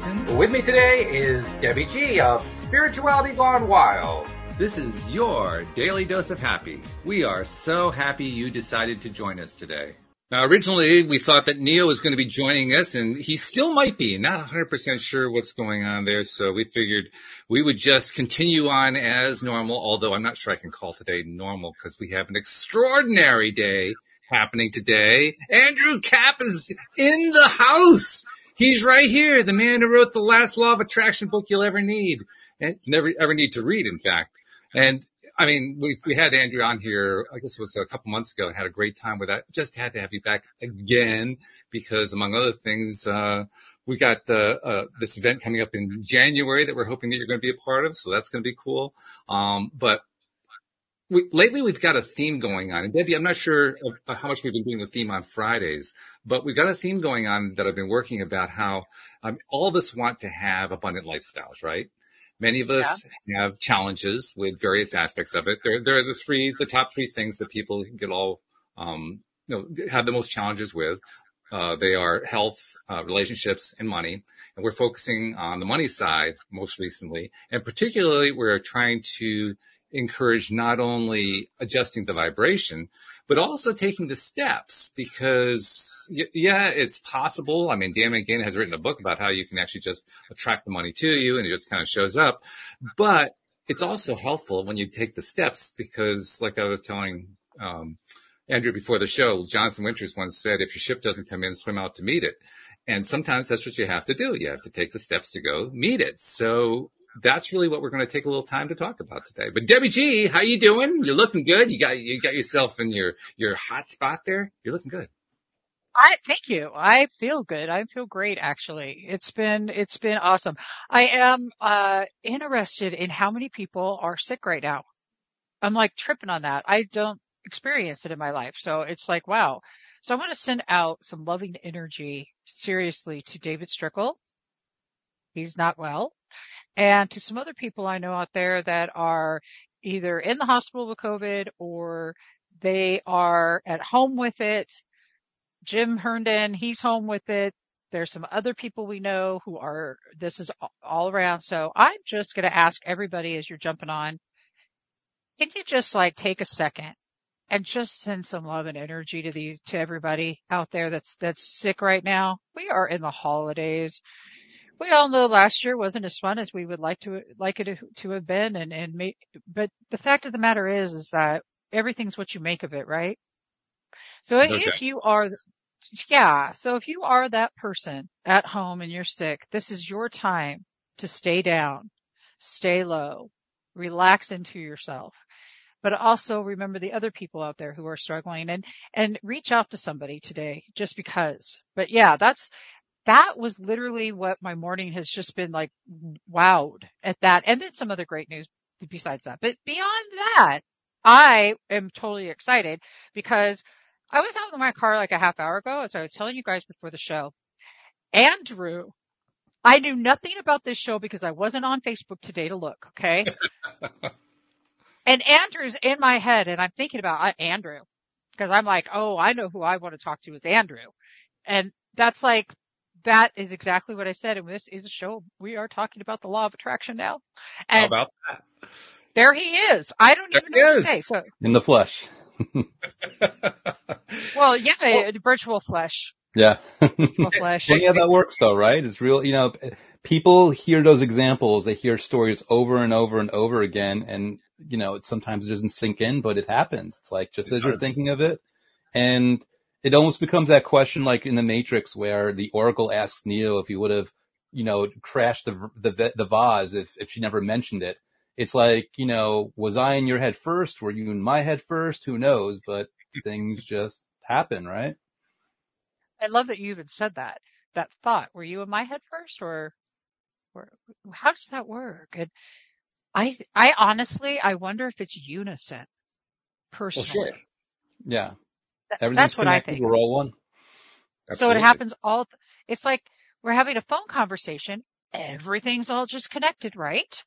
Walt Thiessen. With me today is Debbie G of Spirituality Gone Wild. This is your daily dose of happy. We are so happy you decided to join us today. Now, originally we thought that Neo was going to be joining us and he still might be, not 100% sure what's going on there. So we figured we would just continue on as normal, although I'm not sure I can call today normal because we have an extraordinary day happening today. Andrew Kap is in the house. He's right here. The man who wrote the last law of attraction book you'll ever need and never ever need to read, in fact. And I mean, we, we had Andrew on here, I guess it was a couple months ago and had a great time with that. Just had to have you back again because among other things, uh, we got, uh, uh, this event coming up in January that we're hoping that you're going to be a part of. So that's going to be cool. Um, but we, lately we've got a theme going on. And Debbie, I'm not sure of how much we've been doing the theme on Fridays, but we've got a theme going on that I've been working about how um, all of us want to have abundant lifestyles, right? Many of us yeah. have challenges with various aspects of it. There, there are the three, the top three things that people get all, um, you know, have the most challenges with. Uh, they are health, uh, relationships, and money. And we're focusing on the money side most recently. And particularly, we're trying to encourage not only adjusting the vibration, but also taking the steps because yeah, it's possible. I mean, Dan McGinn has written a book about how you can actually just attract the money to you and it just kind of shows up. But it's also helpful when you take the steps because like I was telling, um, Andrew before the show, Jonathan Winters once said, if your ship doesn't come in, swim out to meet it. And sometimes that's what you have to do. You have to take the steps to go meet it. So that's really what we're going to take a little time to talk about today. But Debbie G, how you doing? You're looking good. You got you got yourself in your your hot spot there. You're looking good. I thank you. I feel good. I feel great actually. It's been it's been awesome. I am uh interested in how many people are sick right now. I'm like tripping on that. I don't experience it in my life. So it's like wow. So I want to send out some loving energy seriously to David Strickle. He's not well and to some other people I know out there that are either in the hospital with COVID or they are at home with it. Jim Herndon, he's home with it. There's some other people we know who are, this is all around. So I'm just going to ask everybody as you're jumping on, can you just like take a second and just send some love and energy to these, to everybody out there that's, that's sick right now? We are in the holidays we all know last year wasn't as fun as we would like to like it to have been and and may, but the fact of the matter is is that everything's what you make of it right? So okay. if you are yeah so if you are that person at home and you're sick this is your time to stay down stay low relax into yourself. But also remember the other people out there who are struggling and and reach out to somebody today just because. But yeah that's that was literally what my morning has just been like wowed at that. And then some other great news besides that. But beyond that, I am totally excited because I was out in my car like a half hour ago, as I was telling you guys before the show. Andrew, I knew nothing about this show because I wasn't on Facebook today to look, okay? and Andrew's in my head and I'm thinking about uh, Andrew because I'm like, oh, I know who I want to talk to is Andrew. And that's like that is exactly what I said. And this is a show. We are talking about the law of attraction now. And How about that? There he is. I don't there even know what to say. So in the flesh. well, yeah, well, virtual flesh. Yeah. Virtual flesh. well, yeah, that works though, right? It's real, you know, people hear those examples. They hear stories over and over and over again. And, you know, it, sometimes it doesn't sink in, but it happens. It's like just it as does. you're thinking of it. And it almost becomes that question like in the Matrix where the Oracle asks Neo if he would have, you know, crashed the, the, the vase if, if she never mentioned it. It's like, you know, was I in your head first? Were you in my head first? Who knows? But things just happen, right? I love that you even said that, that thought. Were you in my head first or, or how does that work? And I, I honestly, I wonder if it's unison personally. Well, sure. Yeah. That's what I think. We're all one. So it happens all, it's like we're having a phone conversation. Everything's all just connected, right?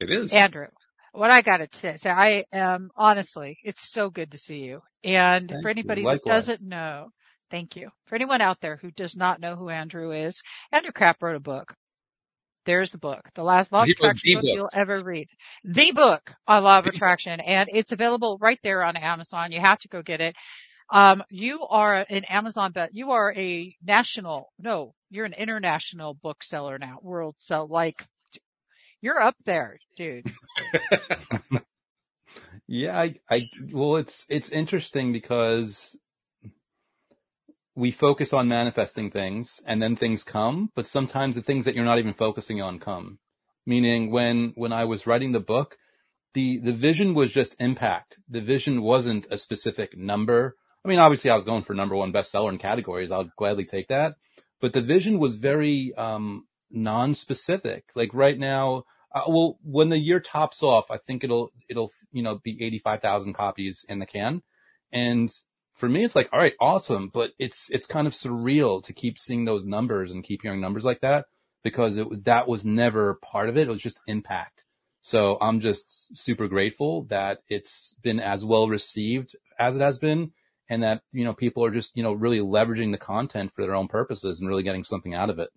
It is. Andrew, what I got to say, I am honestly, it's so good to see you. And Thank for anybody who doesn't know, Thank you. For anyone out there who does not know who Andrew is, Andrew Kraft wrote a book. There's the book, the last law of attraction book, book, you'll ever read. The book on law of attraction, and it's available right there on Amazon. You have to go get it. Um, you are an Amazon but You are a national, no, you're an international bookseller now, world. So like, you're up there, dude. yeah, I, I, well, it's, it's interesting because we focus on manifesting things and then things come, but sometimes the things that you're not even focusing on come. Meaning when, when I was writing the book, the, the vision was just impact. The vision wasn't a specific number. I mean, obviously I was going for number one bestseller in categories. I'll gladly take that. But the vision was very, um, non-specific. Like right now, uh, well, when the year tops off, I think it'll, it'll, you know, be 85,000 copies in the can. And for me, it's like, all right, awesome. But it's, it's kind of surreal to keep seeing those numbers and keep hearing numbers like that because it was, that was never part of it. It was just impact. So I'm just super grateful that it's been as well received as it has been and that, you know, people are just, you know, really leveraging the content for their own purposes and really getting something out of it.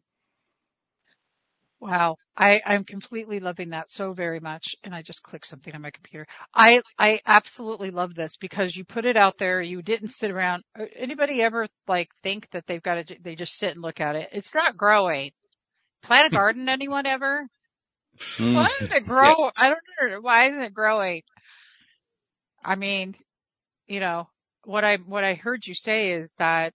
Wow. I, I'm completely loving that so very much. And I just clicked something on my computer. I, I absolutely love this because you put it out there. You didn't sit around. Uh, anybody ever like think that they've got to, they just sit and look at it. It's not growing. Plant a garden, anyone ever? Mm. Why doesn't it grow? Yes. I don't know. Why isn't it growing? I mean, you know, what I, what I heard you say is that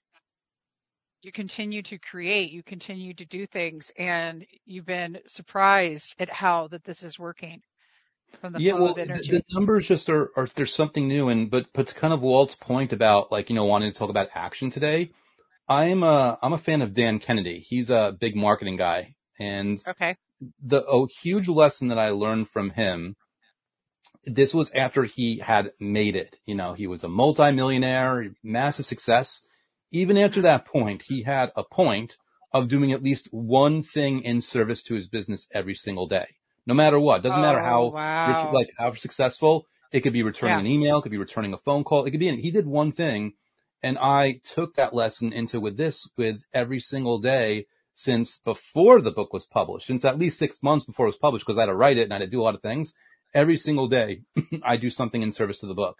you continue to create, you continue to do things, and you've been surprised at how that this is working from the yeah, well, of energy. The, the numbers just are, are, there's something new, and but but to kind of Walt's point about like you know wanting to talk about action today, I'm a I'm a fan of Dan Kennedy. He's a big marketing guy, and okay, the a huge lesson that I learned from him. This was after he had made it. You know, he was a multimillionaire, massive success even after that point, he had a point of doing at least one thing in service to his business every single day. No matter what. Doesn't oh, matter how wow. rich, like how successful. It could be returning yeah. an email, it could be returning a phone call, it could be, he did one thing. And I took that lesson into with this, with every single day since before the book was published, since at least six months before it was published, because I had to write it and I had to do a lot of things. Every single day, I do something in service to the book.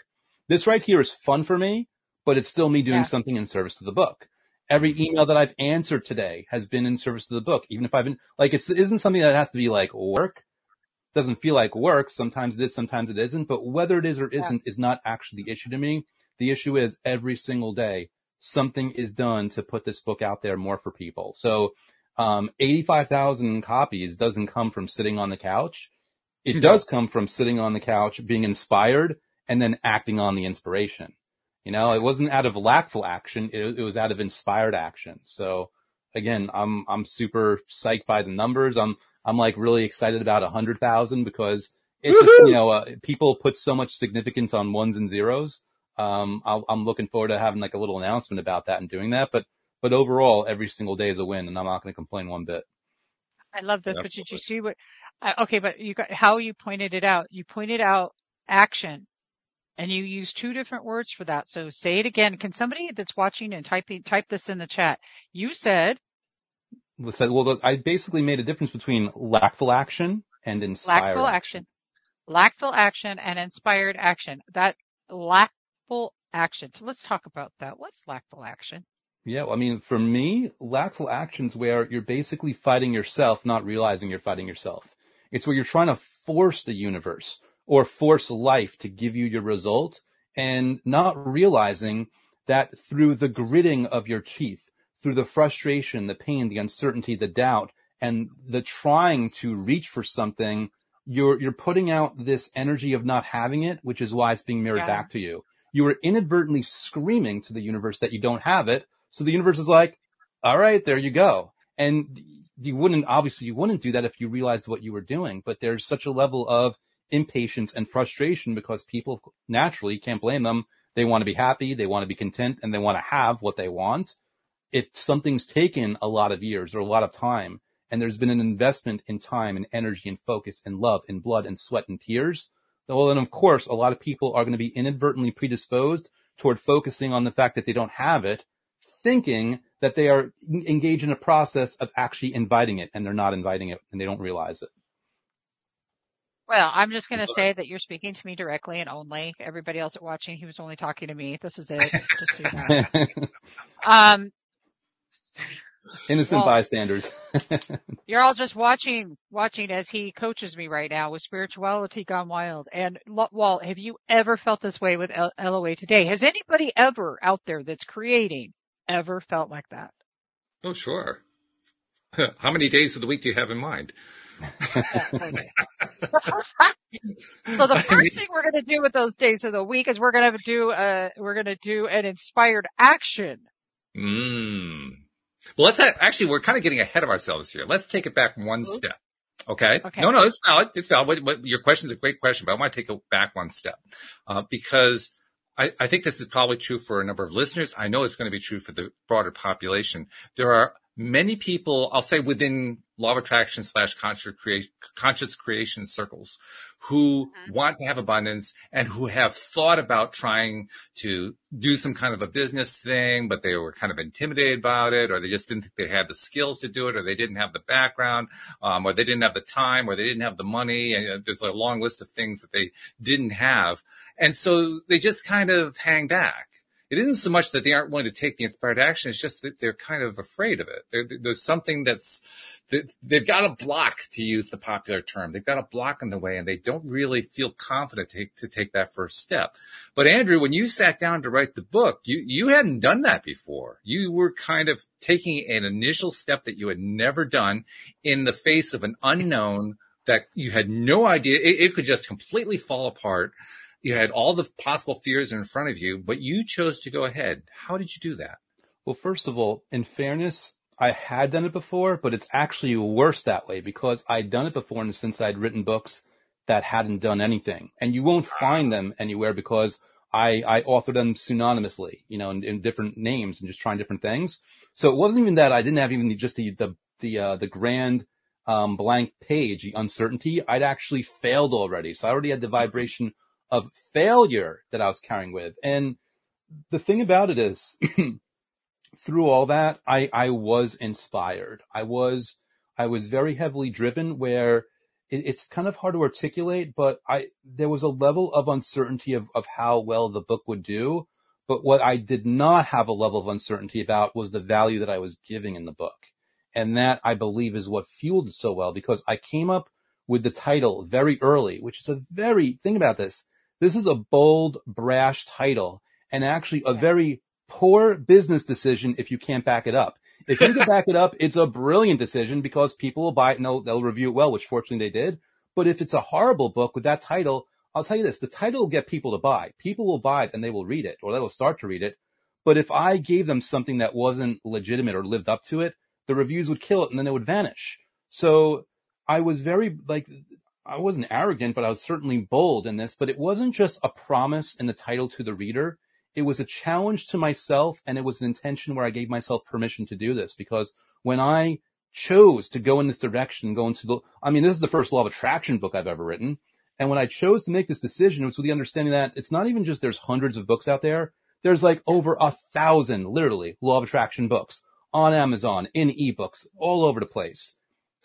This right here is fun for me but it's still me doing yeah. something in service to the book. Every email that I've answered today has been in service to the book, even if I've been like, it's, it isn't something that has to be like work. It doesn't feel like work. Sometimes it is, sometimes it isn't, but whether it is or isn't yeah. is not actually the issue to me. The issue is every single day something is done to put this book out there more for people. So, um, 85,000 copies doesn't come from sitting on the couch. It does come from sitting on the couch, being inspired and then acting on the inspiration. You know, it wasn't out of lackful action. It, it was out of inspired action. So again, I'm, I'm super psyched by the numbers. I'm, I'm like really excited about a hundred thousand because it just, you know, uh, people put so much significance on ones and zeros. Um, i am looking forward to having like a little announcement about that and doing that. But, but overall, every single day is a win and I'm not going to complain one bit. I love this, Absolutely. but did you see what, uh, okay, but you got, how you pointed it out. You pointed out action and you use two different words for that. So say it again. Can somebody that's watching and typing, type this in the chat? You said. Said, well, I basically made a difference between lackful action and inspired. Lackful action. Lackful action and inspired action. That lackful action. So let's talk about that. What's lackful action? Yeah, I mean, for me, lackful actions where you're basically fighting yourself, not realizing you're fighting yourself. It's where you're trying to force the universe or force life to give you your result and not realizing that through the gritting of your teeth, through the frustration, the pain, the uncertainty, the doubt, and the trying to reach for something, you're, you're putting out this energy of not having it, which is why it's being mirrored yeah. back to you. You are inadvertently screaming to the universe that you don't have it. So the universe is like, all right, there you go. And you wouldn't, obviously you wouldn't do that if you realized what you were doing, but there's such a level of impatience and frustration because people naturally can't blame them. They want to be happy. They want to be content and they want to have what they want. It something's taken a lot of years or a lot of time and there's been an investment in time and energy and focus and love and blood and sweat and tears. Well, then of course, a lot of people are going to be inadvertently predisposed toward focusing on the fact that they don't have it, thinking that they are engaged in a process of actually inviting it and they're not inviting it and they don't realize it. Well, I'm just going to say that you're speaking to me directly and only. Everybody else watching, he was only talking to me. This is it. Just so you know. um, Innocent well, bystanders. you're all just watching, watching as he coaches me right now with spirituality gone wild. And Walt, have you ever felt this way with L- LOA today? Has anybody ever out there that's creating ever felt like that? Oh, sure. How many days of the week do you have in mind? so the first thing we're going to do with those days of the week is we're going to do a, we're going to do an inspired action. Mm. Well, let's actually, we're kind of getting ahead of ourselves here. Let's take it back one mm-hmm. step. Okay? okay? No, no, it's valid. It's valid. What, what, your question is a great question, but I want to take it back one step, uh, because I, I think this is probably true for a number of listeners. I know it's going to be true for the broader population. There are many people, I'll say within law of attraction slash conscious creation, conscious creation circles who mm-hmm. want to have abundance and who have thought about trying to do some kind of a business thing, but they were kind of intimidated about it, or they just didn't think they had the skills to do it, or they didn't have the background, um, or they didn't have the time, or they didn't have the money. And uh, there's a long list of things that they didn't have. And so they just kind of hang back it isn't so much that they aren't willing to take the inspired action. It's just that they're kind of afraid of it. There, there's something that's, they've got a block to use the popular term. They've got a block in the way and they don't really feel confident to, to take that first step. But Andrew, when you sat down to write the book, you, you hadn't done that before. You were kind of taking an initial step that you had never done in the face of an unknown that you had no idea. It, it could just completely fall apart you had all the possible fears in front of you, but you chose to go ahead. How did you do that? Well, first of all, in fairness, I had done it before, but it's actually worse that way because I'd done it before and since I'd written books that hadn't done anything. And you won't find them anywhere because I, I authored them synonymously, you know, in, in, different names and just trying different things. So it wasn't even that I didn't have even just the, the, the, uh, the grand, um, blank page, the uncertainty. I'd actually failed already. So I already had the vibration of failure that I was carrying with. And the thing about it is through all that, I, I was inspired. I was, I was very heavily driven where it, it's kind of hard to articulate, but I, there was a level of uncertainty of, of how well the book would do. But what I did not have a level of uncertainty about was the value that I was giving in the book. And that I believe is what fueled it so well because I came up with the title very early, which is a very, think about this. This is a bold, brash title and actually a very poor business decision if you can't back it up. If you can back it up, it's a brilliant decision because people will buy it and they'll, they'll review it well, which fortunately they did. But if it's a horrible book with that title, I'll tell you this, the title will get people to buy. People will buy it and they will read it or they will start to read it. But if I gave them something that wasn't legitimate or lived up to it, the reviews would kill it and then it would vanish. So I was very like I wasn't arrogant, but I was certainly bold in this, but it wasn't just a promise in the title to the reader. It was a challenge to myself and it was an intention where I gave myself permission to do this because when I chose to go in this direction, go into the, I mean, this is the first law of attraction book I've ever written. And when I chose to make this decision, it was with the understanding that it's not even just there's hundreds of books out there. There's like over a thousand, literally, law of attraction books on Amazon, in ebooks, all over the place.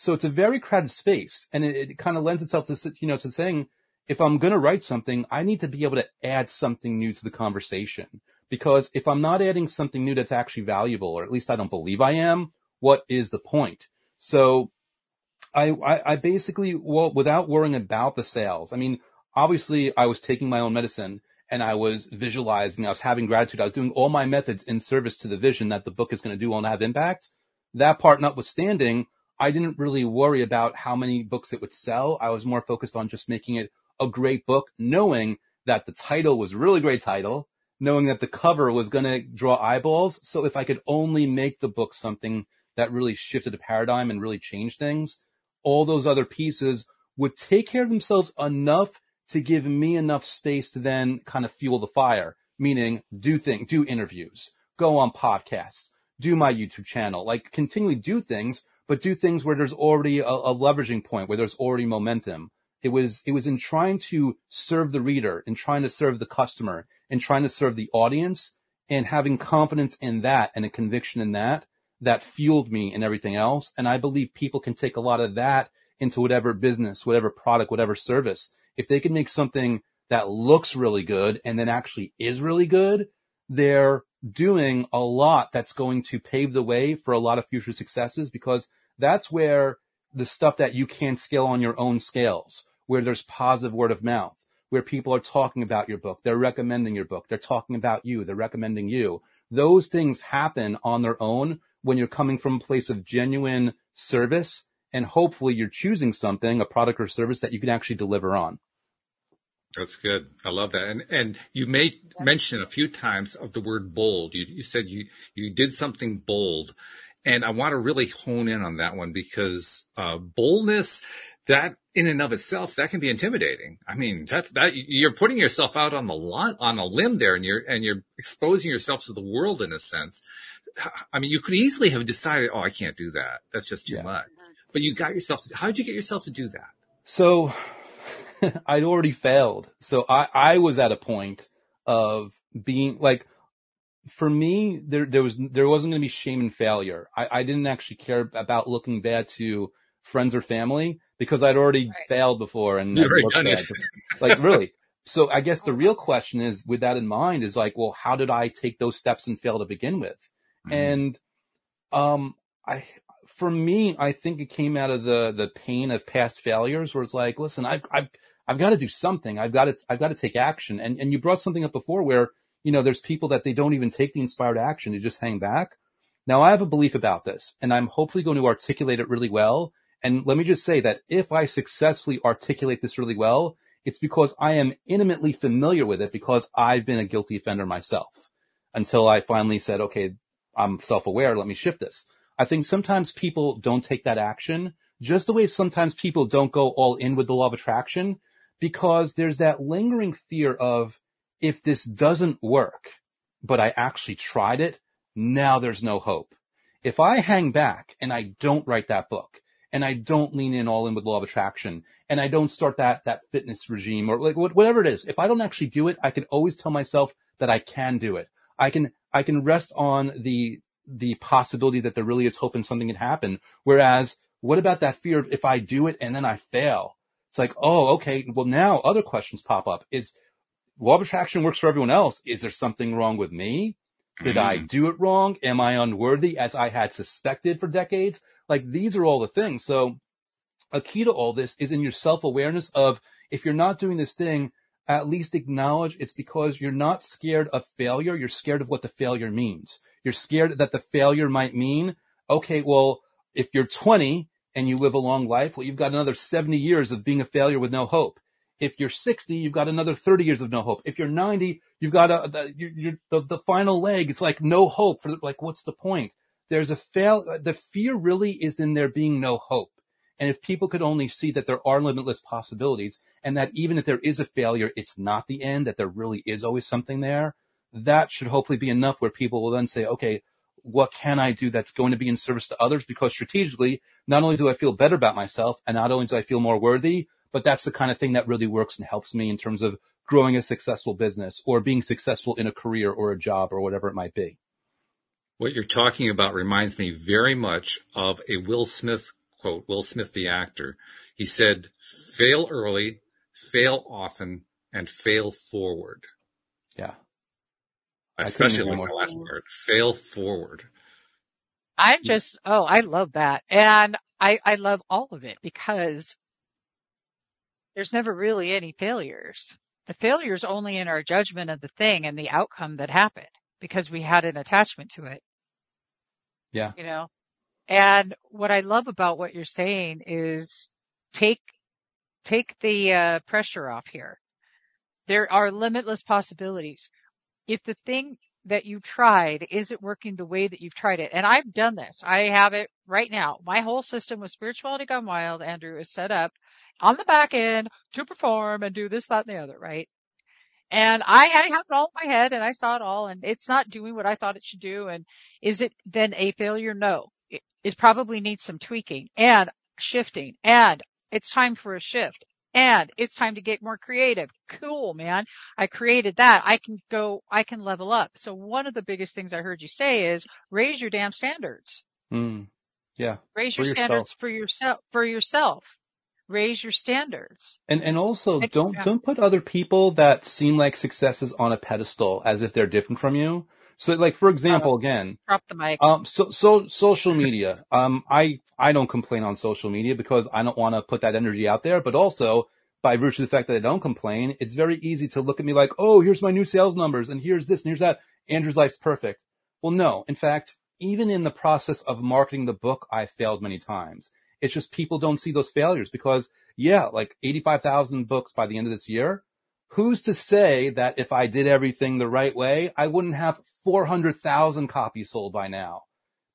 So it's a very crowded space and it, it kind of lends itself to, you know, to saying, if I'm going to write something, I need to be able to add something new to the conversation because if I'm not adding something new that's actually valuable, or at least I don't believe I am, what is the point? So I, I, I basically, well, without worrying about the sales, I mean, obviously I was taking my own medicine and I was visualizing, I was having gratitude. I was doing all my methods in service to the vision that the book is going to do and have impact. That part notwithstanding, I didn't really worry about how many books it would sell. I was more focused on just making it a great book, knowing that the title was really great title, knowing that the cover was going to draw eyeballs. So if I could only make the book something that really shifted the paradigm and really changed things, all those other pieces would take care of themselves enough to give me enough space to then kind of fuel the fire, meaning do things, do interviews, go on podcasts, do my YouTube channel, like continually do things but do things where there's already a, a leveraging point, where there's already momentum. It was, it was in trying to serve the reader, in trying to serve the customer, in trying to serve the audience and having confidence in that and a conviction in that, that fueled me and everything else. And I believe people can take a lot of that into whatever business, whatever product, whatever service. If they can make something that looks really good and then actually is really good, they're doing a lot that's going to pave the way for a lot of future successes because that's where the stuff that you can't scale on your own scales, where there's positive word of mouth, where people are talking about your book, they're recommending your book, they're talking about you, they're recommending you. Those things happen on their own when you're coming from a place of genuine service and hopefully you're choosing something, a product or service that you can actually deliver on. That's good. I love that. And and you made mention a few times of the word bold. You you said you you did something bold, and I want to really hone in on that one because uh, boldness that in and of itself that can be intimidating. I mean that that you're putting yourself out on the lot on a limb there, and you're and you're exposing yourself to the world in a sense. I mean, you could easily have decided, oh, I can't do that. That's just too yeah. much. But you got yourself. How did you get yourself to do that? So I'd already failed. So I, I was at a point of being like, for me, there, there was, there wasn't going to be shame and failure. I, I didn't actually care about looking bad to friends or family because I'd already right. failed before and like really. So I guess the real question is with that in mind is like, well, how did I take those steps and fail to begin with? Mm-hmm. And, um, I, for me, I think it came out of the, the pain of past failures where it's like, listen, I've, I've, I've got to do something. I've got to, I've got to take action. And, and you brought something up before where, you know, there's people that they don't even take the inspired action. They just hang back. Now I have a belief about this and I'm hopefully going to articulate it really well. And let me just say that if I successfully articulate this really well, it's because I am intimately familiar with it because I've been a guilty offender myself until I finally said, okay, I'm self-aware. Let me shift this. I think sometimes people don't take that action just the way sometimes people don't go all in with the law of attraction because there's that lingering fear of if this doesn't work, but I actually tried it, now there's no hope. If I hang back and I don't write that book and I don't lean in all in with law of attraction and I don't start that, that fitness regime or like whatever it is, if I don't actually do it, I can always tell myself that I can do it. I can, I can rest on the, the possibility that there really is hope and something can happen. Whereas what about that fear of if I do it and then I fail? It's like, oh, okay. Well, now other questions pop up. Is law of attraction works for everyone else? Is there something wrong with me? Did mm. I do it wrong? Am I unworthy as I had suspected for decades? Like these are all the things. So a key to all this is in your self awareness of if you're not doing this thing, at least acknowledge it's because you're not scared of failure. You're scared of what the failure means. You're scared that the failure might mean, okay, well, if you're 20 and you live a long life, well, you've got another 70 years of being a failure with no hope. If you're 60, you've got another 30 years of no hope. If you're 90, you've got a, the, you're, the, the final leg. It's like no hope for like, what's the point? There's a fail. The fear really is in there being no hope. And if people could only see that there are limitless possibilities and that even if there is a failure, it's not the end, that there really is always something there, that should hopefully be enough where people will then say, okay, what can I do that's going to be in service to others? Because strategically, not only do I feel better about myself and not only do I feel more worthy, but that's the kind of thing that really works and helps me in terms of growing a successful business or being successful in a career or a job or whatever it might be. What you're talking about reminds me very much of a Will Smith quote, Will Smith, the actor. He said, fail early, fail often, and fail forward. Yeah. Especially like the last part, fail forward. I'm just, oh, I love that. And I, I love all of it because there's never really any failures. The failures only in our judgment of the thing and the outcome that happened because we had an attachment to it. Yeah. You know, and what I love about what you're saying is take, take the uh, pressure off here. There are limitless possibilities if the thing that you tried is it working the way that you've tried it, and I've done this, I have it right now. My whole system with spirituality gone wild, Andrew, is set up on the back end to perform and do this, that, and the other, right? And I had it all in my head and I saw it all and it's not doing what I thought it should do. And is it then a failure? No. It, it probably needs some tweaking and shifting and it's time for a shift. And it's time to get more creative. Cool, man. I created that. I can go, I can level up. So one of the biggest things I heard you say is raise your damn standards. Mm. Yeah. Raise your standards for yourself, for yourself. Raise your standards. And, and also don't, don't put other people that seem like successes on a pedestal as if they're different from you. So like, for example, uh, again, drop the mic. Um, so, so social media. Um, I, I don't complain on social media because I don't want to put that energy out there, but also by virtue of the fact that I don't complain, it's very easy to look at me like, oh, here's my new sales numbers and here's this and here's that. Andrew's life's perfect. Well, no. In fact, even in the process of marketing the book, I failed many times. It's just people don't see those failures because yeah, like 85,000 books by the end of this year. Who's to say that if I did everything the right way, I wouldn't have 400,000 copies sold by now?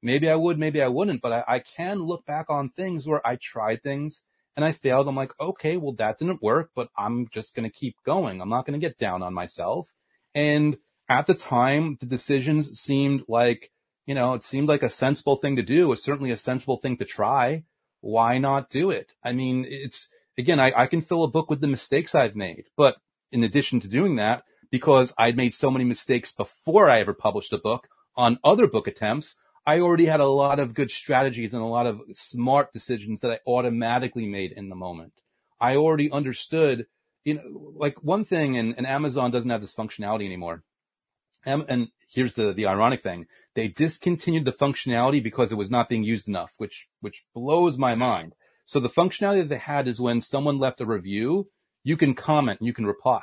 Maybe I would, maybe I wouldn't, but I, I can look back on things where I tried things and I failed. I'm like, okay, well, that didn't work, but I'm just going to keep going. I'm not going to get down on myself. And at the time, the decisions seemed like, you know, it seemed like a sensible thing to do. It's certainly a sensible thing to try. Why not do it? I mean, it's, again, I, I can fill a book with the mistakes I've made, but in addition to doing that, because I'd made so many mistakes before I ever published a book on other book attempts, I already had a lot of good strategies and a lot of smart decisions that I automatically made in the moment. I already understood, you know, like one thing and, and Amazon doesn't have this functionality anymore. And, here's the, the ironic thing. They discontinued the functionality because it was not being used enough, which, which blows my mind. So the functionality that they had is when someone left a review, you can comment and you can reply.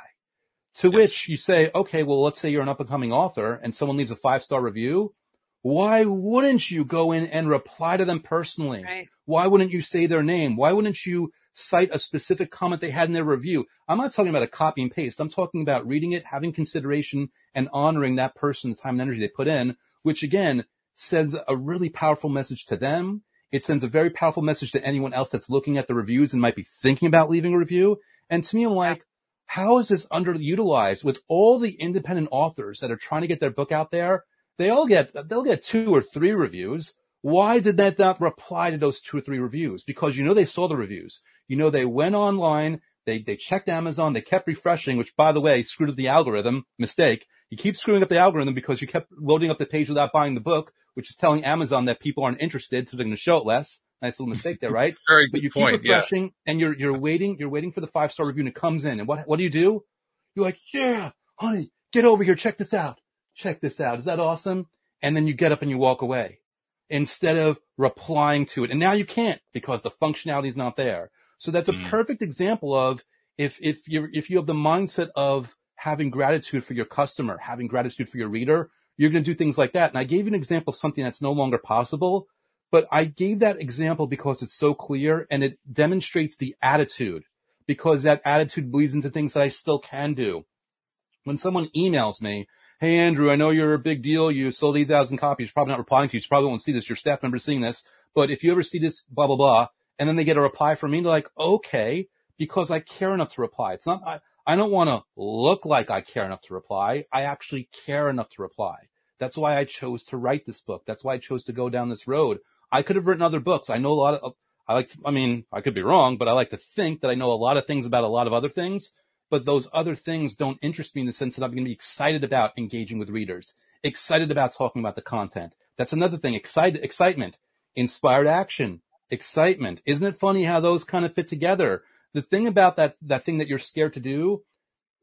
To yes. which you say, okay, well, let's say you're an up and coming author and someone leaves a five star review. Why wouldn't you go in and reply to them personally? Right. Why wouldn't you say their name? Why wouldn't you cite a specific comment they had in their review? I'm not talking about a copy and paste. I'm talking about reading it, having consideration and honoring that person's time and energy they put in, which again sends a really powerful message to them. It sends a very powerful message to anyone else that's looking at the reviews and might be thinking about leaving a review. And to me, I'm like, how is this underutilized with all the independent authors that are trying to get their book out there? They all get, they'll get two or three reviews. Why did that not reply to those two or three reviews? Because you know they saw the reviews. You know they went online, they, they checked Amazon, they kept refreshing, which by the way, screwed up the algorithm. Mistake. You keep screwing up the algorithm because you kept loading up the page without buying the book, which is telling Amazon that people aren't interested, so they're going to show it less. Nice little mistake there, right? Very good but you point. keep refreshing yeah. and you're, you're waiting, you're waiting for the five star review and it comes in. And what, what do you do? You're like, yeah, honey, get over here. Check this out. Check this out. Is that awesome? And then you get up and you walk away instead of replying to it. And now you can't because the functionality is not there. So that's a mm. perfect example of if, if you if you have the mindset of having gratitude for your customer, having gratitude for your reader, you're going to do things like that. And I gave you an example of something that's no longer possible, but I gave that example because it's so clear and it demonstrates the attitude because that attitude bleeds into things that I still can do. When someone emails me, Hey, Andrew, I know you're a big deal. You sold 8,000 copies. You're probably not replying to you. You probably won't see this. Your staff member's seeing this, but if you ever see this, blah, blah, blah, and then they get a reply from me, they're like, okay, because I care enough to reply. It's not, I, I don't want to look like I care enough to reply. I actually care enough to reply. That's why I chose to write this book. That's why I chose to go down this road. I could have written other books. I know a lot of, I like to, I mean, I could be wrong, but I like to think that I know a lot of things about a lot of other things, but those other things don't interest me in the sense that I'm going to be excited about engaging with readers, excited about talking about the content. That's another thing. Excited, excitement, inspired action, excitement. Isn't it funny how those kind of fit together? The thing about that, that thing that you're scared to do,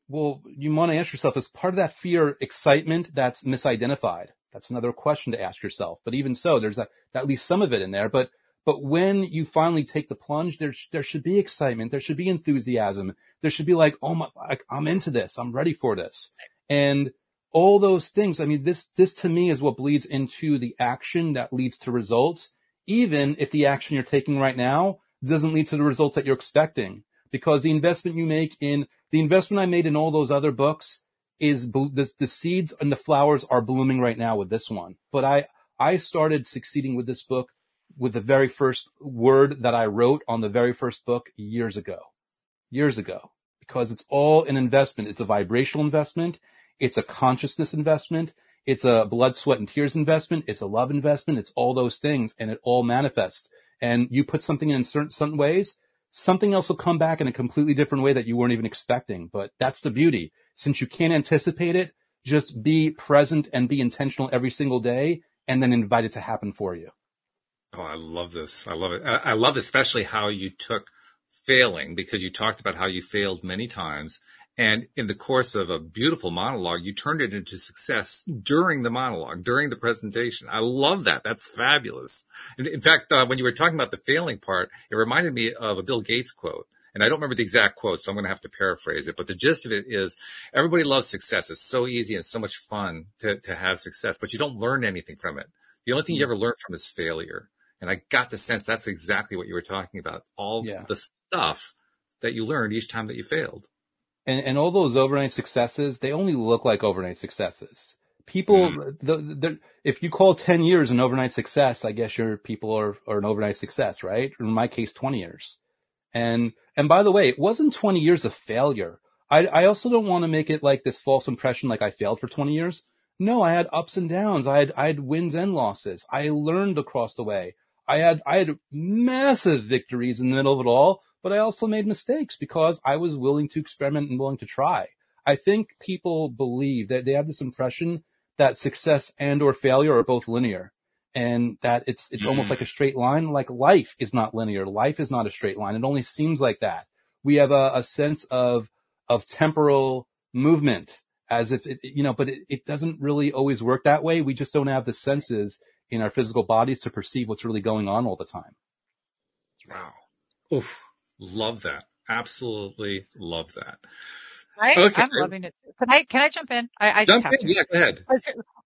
well, you want to ask yourself, is part of that fear excitement that's misidentified? That's another question to ask yourself. But even so, there's a, at least some of it in there. But, but when you finally take the plunge, there, there should be excitement. There should be enthusiasm. There should be like, oh my, I'm into this. I'm ready for this. And all those things. I mean, this, this to me is what bleeds into the action that leads to results, even if the action you're taking right now doesn't lead to the results that you're expecting. Because the investment you make in, the investment I made in all those other books is the, the seeds and the flowers are blooming right now with this one. But I, I started succeeding with this book with the very first word that I wrote on the very first book years ago, years ago, because it's all an investment. It's a vibrational investment. It's a consciousness investment. It's a blood, sweat and tears investment. It's a love investment. It's all those things and it all manifests. And you put something in certain, certain ways, something else will come back in a completely different way that you weren't even expecting. But that's the beauty. Since you can't anticipate it, just be present and be intentional every single day and then invite it to happen for you. Oh, I love this. I love it. I love especially how you took failing because you talked about how you failed many times. And in the course of a beautiful monologue, you turned it into success during the monologue, during the presentation. I love that. That's fabulous. And in fact, uh, when you were talking about the failing part, it reminded me of a Bill Gates quote. And I don't remember the exact quote, so I'm going to have to paraphrase it. But the gist of it is everybody loves success. It's so easy and so much fun to, to have success, but you don't learn anything from it. The only thing you mm. ever learn from is failure. And I got the sense that's exactly what you were talking about. All yeah. the stuff that you learned each time that you failed. And, and all those overnight successes, they only look like overnight successes. People, mm. the, the, if you call 10 years an overnight success, I guess your people are, are an overnight success, right? In my case, 20 years. And, and by the way, it wasn't 20 years of failure. I, I also don't want to make it like this false impression like I failed for 20 years. No, I had ups and downs. I had, I had wins and losses. I learned across the way. I had, I had massive victories in the middle of it all, but I also made mistakes because I was willing to experiment and willing to try. I think people believe that they have this impression that success and or failure are both linear and that it's, it's mm. almost like a straight line. Like life is not linear. Life is not a straight line. It only seems like that. We have a, a sense of, of temporal movement as if it, you know, but it, it doesn't really always work that way. We just don't have the senses in our physical bodies to perceive what's really going on all the time. Wow. Oof. Love that. Absolutely love that. I, okay. I'm loving it. Can I, can I jump in? I, I jump in. To. Yeah, go ahead.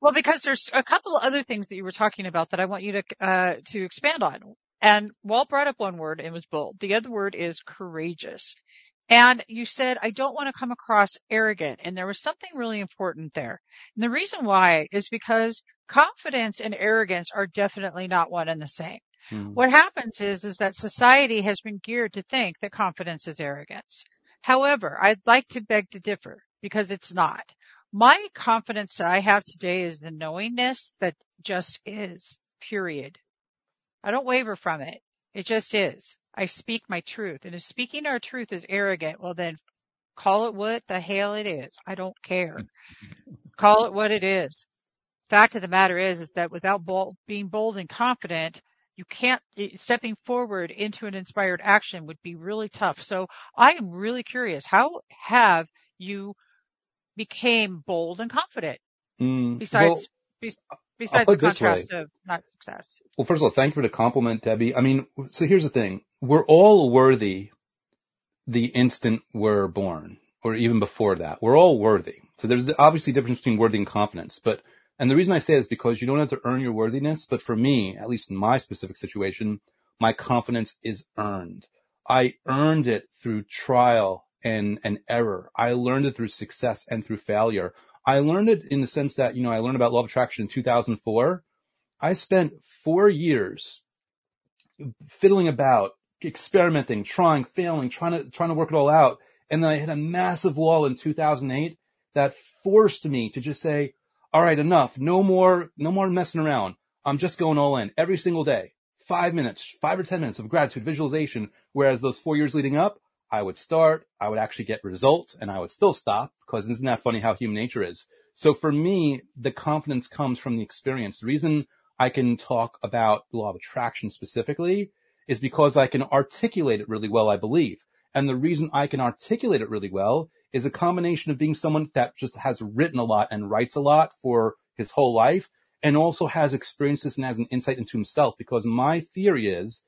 Well, because there's a couple of other things that you were talking about that I want you to, uh, to expand on. And Walt brought up one word and it was bold. The other word is courageous. And you said, I don't want to come across arrogant. And there was something really important there. And the reason why is because confidence and arrogance are definitely not one and the same. Hmm. What happens is, is that society has been geared to think that confidence is arrogance. However, I'd like to beg to differ because it's not. My confidence that I have today is the knowingness that just is, period. I don't waver from it. It just is. I speak my truth. And if speaking our truth is arrogant, well then call it what the hell it is. I don't care. call it what it is. Fact of the matter is, is that without bold, being bold and confident, you can't, stepping forward into an inspired action would be really tough. So I am really curious. How have you became bold and confident? Mm, besides, well, besides the contrast of not success. Well, first of all, thank you for the compliment, Debbie. I mean, so here's the thing. We're all worthy the instant we're born or even before that. We're all worthy. So there's obviously a difference between worthy and confidence, but and the reason I say is because you don't have to earn your worthiness, but for me, at least in my specific situation, my confidence is earned. I earned it through trial and, and error. I learned it through success and through failure. I learned it in the sense that, you know, I learned about law of attraction in 2004. I spent four years fiddling about, experimenting, trying, failing, trying to, trying to work it all out. And then I hit a massive wall in 2008 that forced me to just say, all right, enough. No more, no more messing around. I'm just going all in every single day. Five minutes, five or 10 minutes of gratitude visualization. Whereas those four years leading up, I would start, I would actually get results and I would still stop because isn't that funny how human nature is? So for me, the confidence comes from the experience. The reason I can talk about the law of attraction specifically is because I can articulate it really well, I believe. And the reason I can articulate it really well is a combination of being someone that just has written a lot and writes a lot for his whole life and also has experiences and has an insight into himself because my theory is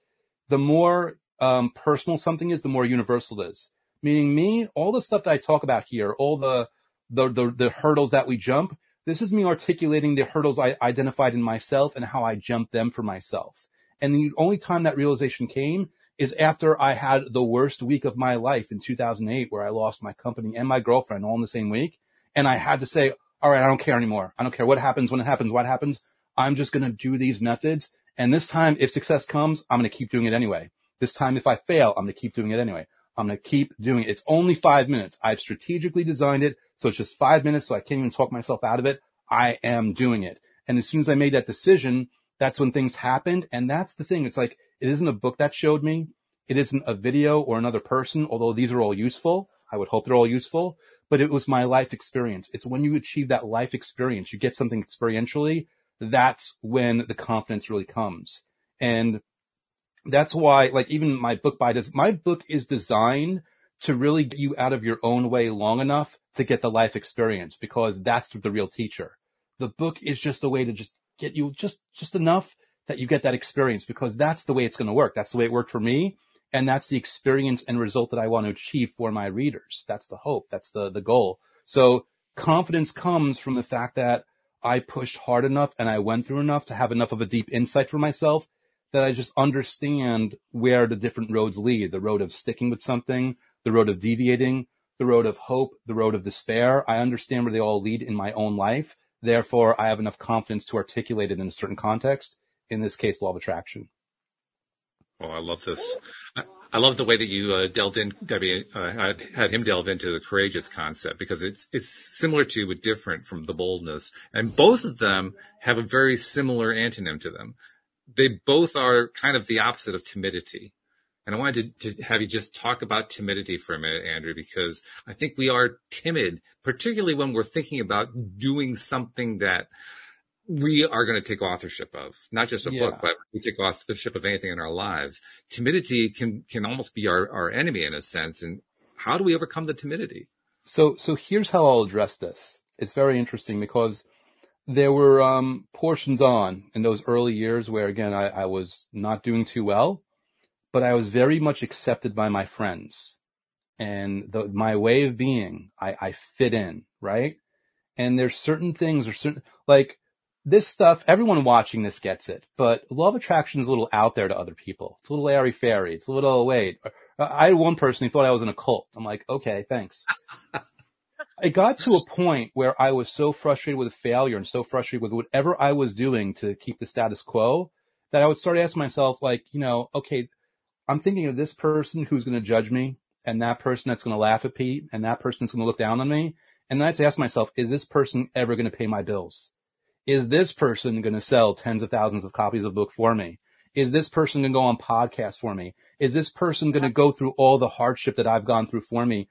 the more um, personal something is, the more universal it is. Meaning me, all the stuff that I talk about here, all the, the, the, the hurdles that we jump, this is me articulating the hurdles I identified in myself and how I jumped them for myself. And the only time that realization came is after I had the worst week of my life in 2008 where I lost my company and my girlfriend all in the same week. And I had to say, all right, I don't care anymore. I don't care what happens, when it happens, what happens. I'm just going to do these methods. And this time, if success comes, I'm going to keep doing it anyway. This time, if I fail, I'm going to keep doing it anyway. I'm going to keep doing it. It's only five minutes. I've strategically designed it. So it's just five minutes. So I can't even talk myself out of it. I am doing it. And as soon as I made that decision, that's when things happened. And that's the thing. It's like, it isn't a book that showed me. It isn't a video or another person, although these are all useful. I would hope they're all useful, but it was my life experience. It's when you achieve that life experience, you get something experientially. That's when the confidence really comes. And that's why, like even my book by does, my book is designed to really get you out of your own way long enough to get the life experience because that's the real teacher. The book is just a way to just get you just, just enough that you get that experience because that's the way it's going to work. That's the way it worked for me. And that's the experience and result that I want to achieve for my readers. That's the hope. That's the, the goal. So confidence comes from the fact that I pushed hard enough and I went through enough to have enough of a deep insight for myself that I just understand where the different roads lead. The road of sticking with something, the road of deviating, the road of hope, the road of despair. I understand where they all lead in my own life. Therefore, I have enough confidence to articulate it in a certain context. In this case, law of attraction. Oh, I love this. I, love the way that you uh, delved in, Debbie, uh, had, had him delve into the courageous concept because it's it's similar to but different from the boldness, and both of them have a very similar antonym to them. They both are kind of the opposite of timidity. And I wanted to, to, have you just talk about timidity for a minute, Andrew, because I think we are timid, particularly when we're thinking about doing something that we are going to take authorship of, not just a yeah. book, but we take authorship of anything in our lives. Timidity can, can almost be our, our enemy in a sense. And how do we overcome the timidity? So, so here's how I'll address this. It's very interesting because there were, um, portions on in those early years where again, I, I was not doing too well, but I was very much accepted by my friends and the, my way of being, I, I fit in, right? And there's certain things or certain, like, this stuff, everyone watching this gets it, but law of attraction is a little out there to other people. It's a little airy fairy. It's a little, oh, wait, I had one person who thought I was in a cult. I'm like, okay, thanks. I got to a point where I was so frustrated with failure and so frustrated with whatever I was doing to keep the status quo that I would start asking myself, like, you know, okay, I'm thinking of this person who's going to judge me and that person that's going to laugh at me and that person that's going to look down on me. And then I have to ask myself, is this person ever going to pay my bills? Is this person going to sell tens of thousands of copies of book for me? Is this person going to go on podcast for me? Is this person going to go through all the hardship that I've gone through for me?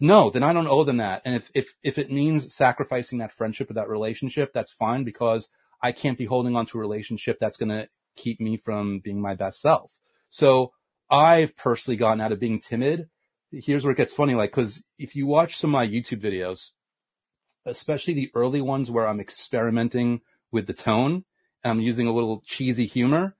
No, then I don't owe them that. And if, if, if it means sacrificing that friendship or that relationship, that's fine because I can't be holding on to a relationship that's going to keep me from being my best self. So I've personally gotten out of being timid. Here's where it gets funny. Like, cause if you watch some of my YouTube videos, especially the early ones where I'm experimenting with the tone. I'm using a little cheesy humor.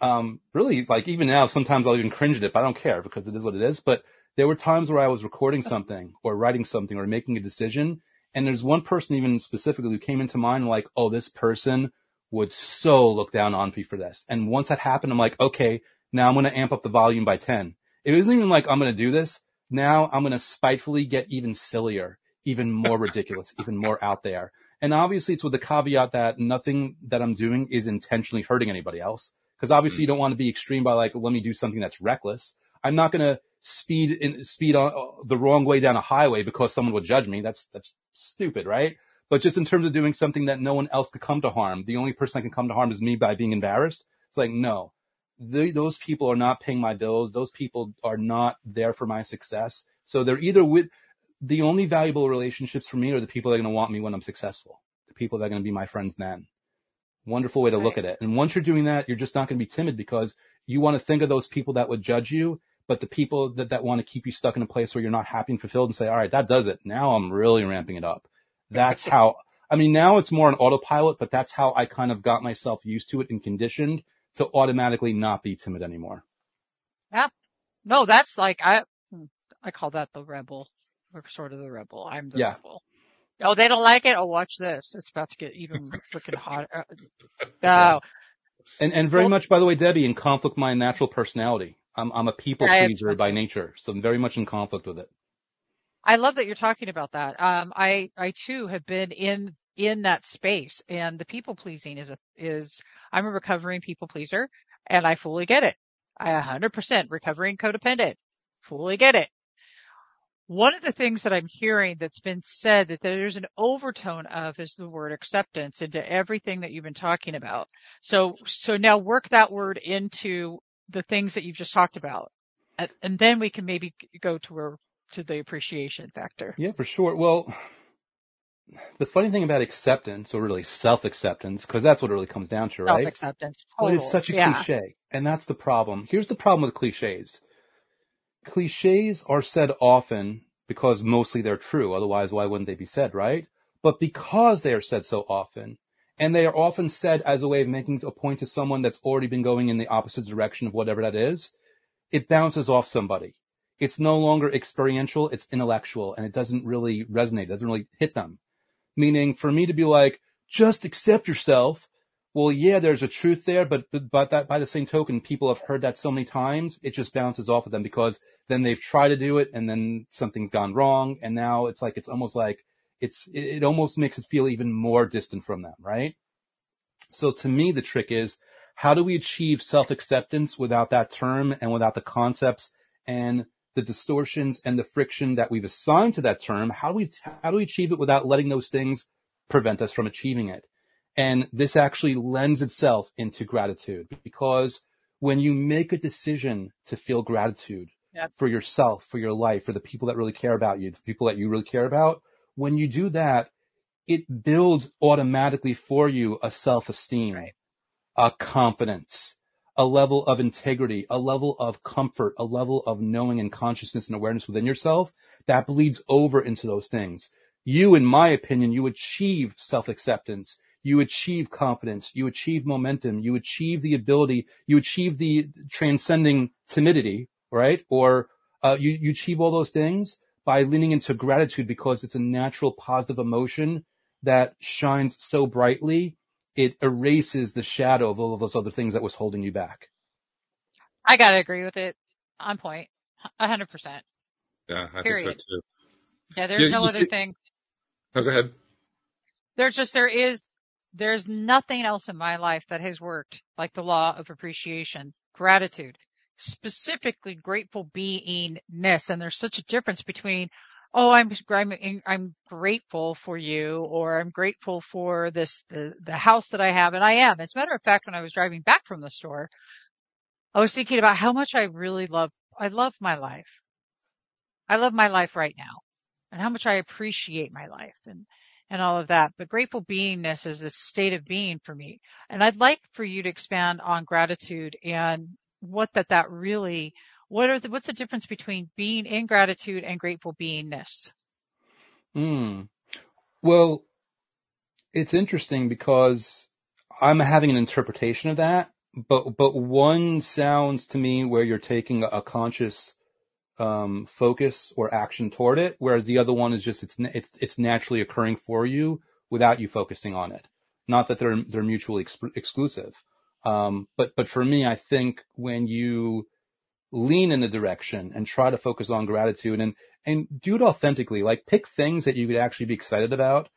Um, really, like even now, sometimes I'll even cringe at it, but I don't care because it is what it is. But there were times where I was recording something or writing something or making a decision. And there's one person even specifically who came into mind like, oh, this person would so look down on me for this. And once that happened, I'm like, okay, now I'm going to amp up the volume by 10. It wasn't even like I'm going to do this. Now I'm going to spitefully get even sillier even more ridiculous, even more out there. And obviously it's with the caveat that nothing that I'm doing is intentionally hurting anybody else. Cause obviously mm. you don't want to be extreme by like, let me do something that's reckless. I'm not going to speed in, speed on uh, the wrong way down a highway because someone would judge me. That's, that's stupid, right? But just in terms of doing something that no one else could come to harm, the only person that can come to harm is me by being embarrassed. It's like, no, the, those people are not paying my bills. Those people are not there for my success. So they're either with, the only valuable relationships for me are the people that are going to want me when I'm successful, the people that are going to be my friends then. Wonderful way to right. look at it. And once you're doing that, you're just not going to be timid because you want to think of those people that would judge you, but the people that, that want to keep you stuck in a place where you're not happy and fulfilled and say, all right, that does it. Now I'm really ramping it up. That's how, I mean, now it's more an autopilot, but that's how I kind of got myself used to it and conditioned to automatically not be timid anymore. Yeah. No, that's like, I, hmm, I call that the rebel we're sort of the rebel. I'm the yeah. rebel. Oh, they don't like it? Oh, watch this. It's about to get even freaking hot. Uh, no. And, and very well, much, by the way, Debbie, in conflict with my natural personality. I'm, I'm a people pleaser by nature, so I'm very much in conflict with it. I love that you're talking about that. Um, I, I too have been in, in that space and the people pleasing is a, is, I'm a recovering people pleaser and I fully get it. I 100% recovering codependent. Fully get it. One of the things that I'm hearing that's been said that there's an overtone of is the word acceptance into everything that you've been talking about. So, so now work that word into the things that you've just talked about. And, then we can maybe go to where, to the appreciation factor. Yeah, for sure. Well, the funny thing about acceptance, or really self-acceptance, because that's what it really comes down to, right? Self-acceptance. Totally. But it's such a yeah. cliche, and that's the problem. Here's the problem with cliches. Cliches are said often because mostly they're true. Otherwise, why wouldn't they be said, right? But because they are said so often, and they are often said as a way of making a point to someone that's already been going in the opposite direction of whatever that is, it bounces off somebody. It's no longer experiential, it's intellectual, and it doesn't really resonate, it doesn't really hit them. Meaning for me to be like, just accept yourself. Well, yeah, there's a truth there, but, but, but that by the same token, people have heard that so many times, it just bounces off of them because then they've tried to do it and then something's gone wrong. And now it's like, it's almost like it's, it almost makes it feel even more distant from them, right? So to me, the trick is how do we achieve self-acceptance without that term and without the concepts and the distortions and the friction that we've assigned to that term? How do we, how do we achieve it without letting those things prevent us from achieving it? And this actually lends itself into gratitude because when you make a decision to feel gratitude Yep. for yourself, for your life, for the people that really care about you, the people that you really care about, when you do that, it builds automatically for you a self-esteem, Right. a confidence, a level of integrity, a level of comfort, a level of knowing and consciousness and awareness within yourself that bleeds over into those things. You, in my opinion, you achieve self-acceptance. You achieve confidence. You achieve momentum. You achieve the ability. You achieve the transcending timidity, right? Or uh, you, you achieve all those things by leaning into gratitude because it's a natural positive emotion that shines so brightly. It erases the shadow of all of those other things that was holding you back. I gotta agree with it. On point. A hundred percent. Yeah, I Period. think so too. Yeah, there's You- no other see- thing. Oh, go ahead. There's just, there is, there's nothing else in my life that has worked like the law of appreciation, gratitude, specifically grateful beingness. And there's such a difference between, oh, I'm, I'm, I'm grateful for you or I'm grateful for this, the, the house that I have. And I am. As a matter of fact, when I was driving back from the store, I was thinking about how much I really love, I love my life. I love my life right now and how much I appreciate my life and, and all of that. But grateful beingness is a state of being for me. And I'd like for you to expand on gratitude and what that, that really, what are the, what's the difference between being in gratitude and grateful beingness? Hmm. Well, it's interesting because I'm having an interpretation of that, but, but one sounds to me where you're taking a conscious, um, focus or action toward it, whereas the other one is just, it's, it's, it's naturally occurring for you without you focusing on it. Not that they're, they're mutually ex- exclusive. Um, but, but for me, I think when you lean in a direction and try to focus on gratitude and, and do it authentically, like pick things that you could actually be excited about,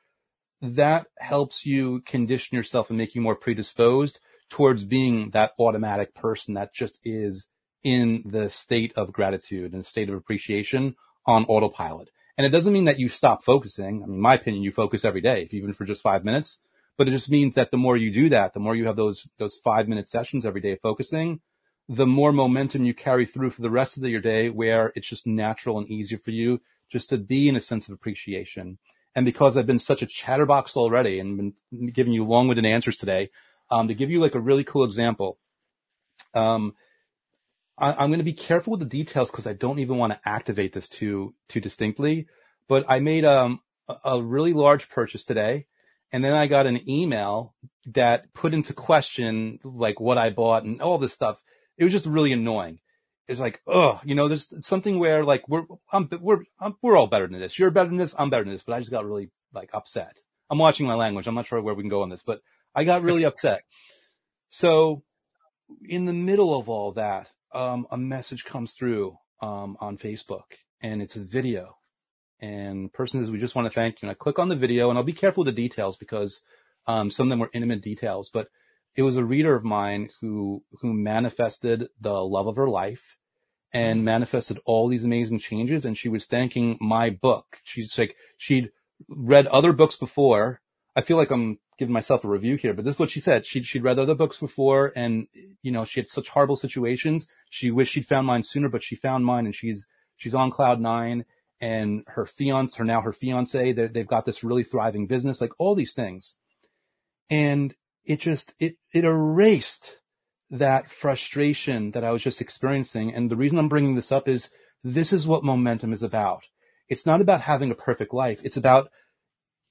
that helps you condition yourself and make you more predisposed towards being that automatic person that just is in the state of gratitude and state of appreciation on autopilot. And it doesn't mean that you stop focusing. I mean, in my opinion, you focus every day, if even for just five minutes, but it just means that the more you do that, the more you have those, those five minute sessions every day focusing, the more momentum you carry through for the rest of your day where it's just natural and easier for you just to be in a sense of appreciation. And because I've been such a chatterbox already and been giving you long-winded answers today, um, to give you like a really cool example, um, I, I'm going to be careful with the details because I don't even want to activate this too too distinctly. But I made um, a, a really large purchase today, and then I got an email that put into question like what I bought and all this stuff. It was just really annoying. It's like, oh, you know, there's something where like we're I'm, we're I'm, we're all better than this. You're better than this. I'm better than this. But I just got really like upset. I'm watching my language. I'm not sure where we can go on this, but I got really upset. So in the middle of all that, um, a message comes through um, on Facebook, and it's a video. And the person says, "We just want to thank you." And I click on the video, and I'll be careful with the details because um, some of them were intimate details. But it was a reader of mine who who manifested the love of her life and manifested all these amazing changes. And she was thanking my book. She's like she'd read other books before. I feel like I'm giving myself a review here, but this is what she said. She'd, she'd read other books before and, you know, she had such horrible situations. She wished she'd found mine sooner, but she found mine and she's, she's on cloud nine and her fiance, her now her fiance, they've got this really thriving business, like all these things. And it just, it, it erased that frustration that I was just experiencing. And the reason I'm bringing this up is this is what momentum is about. It's not about having a perfect life. It's about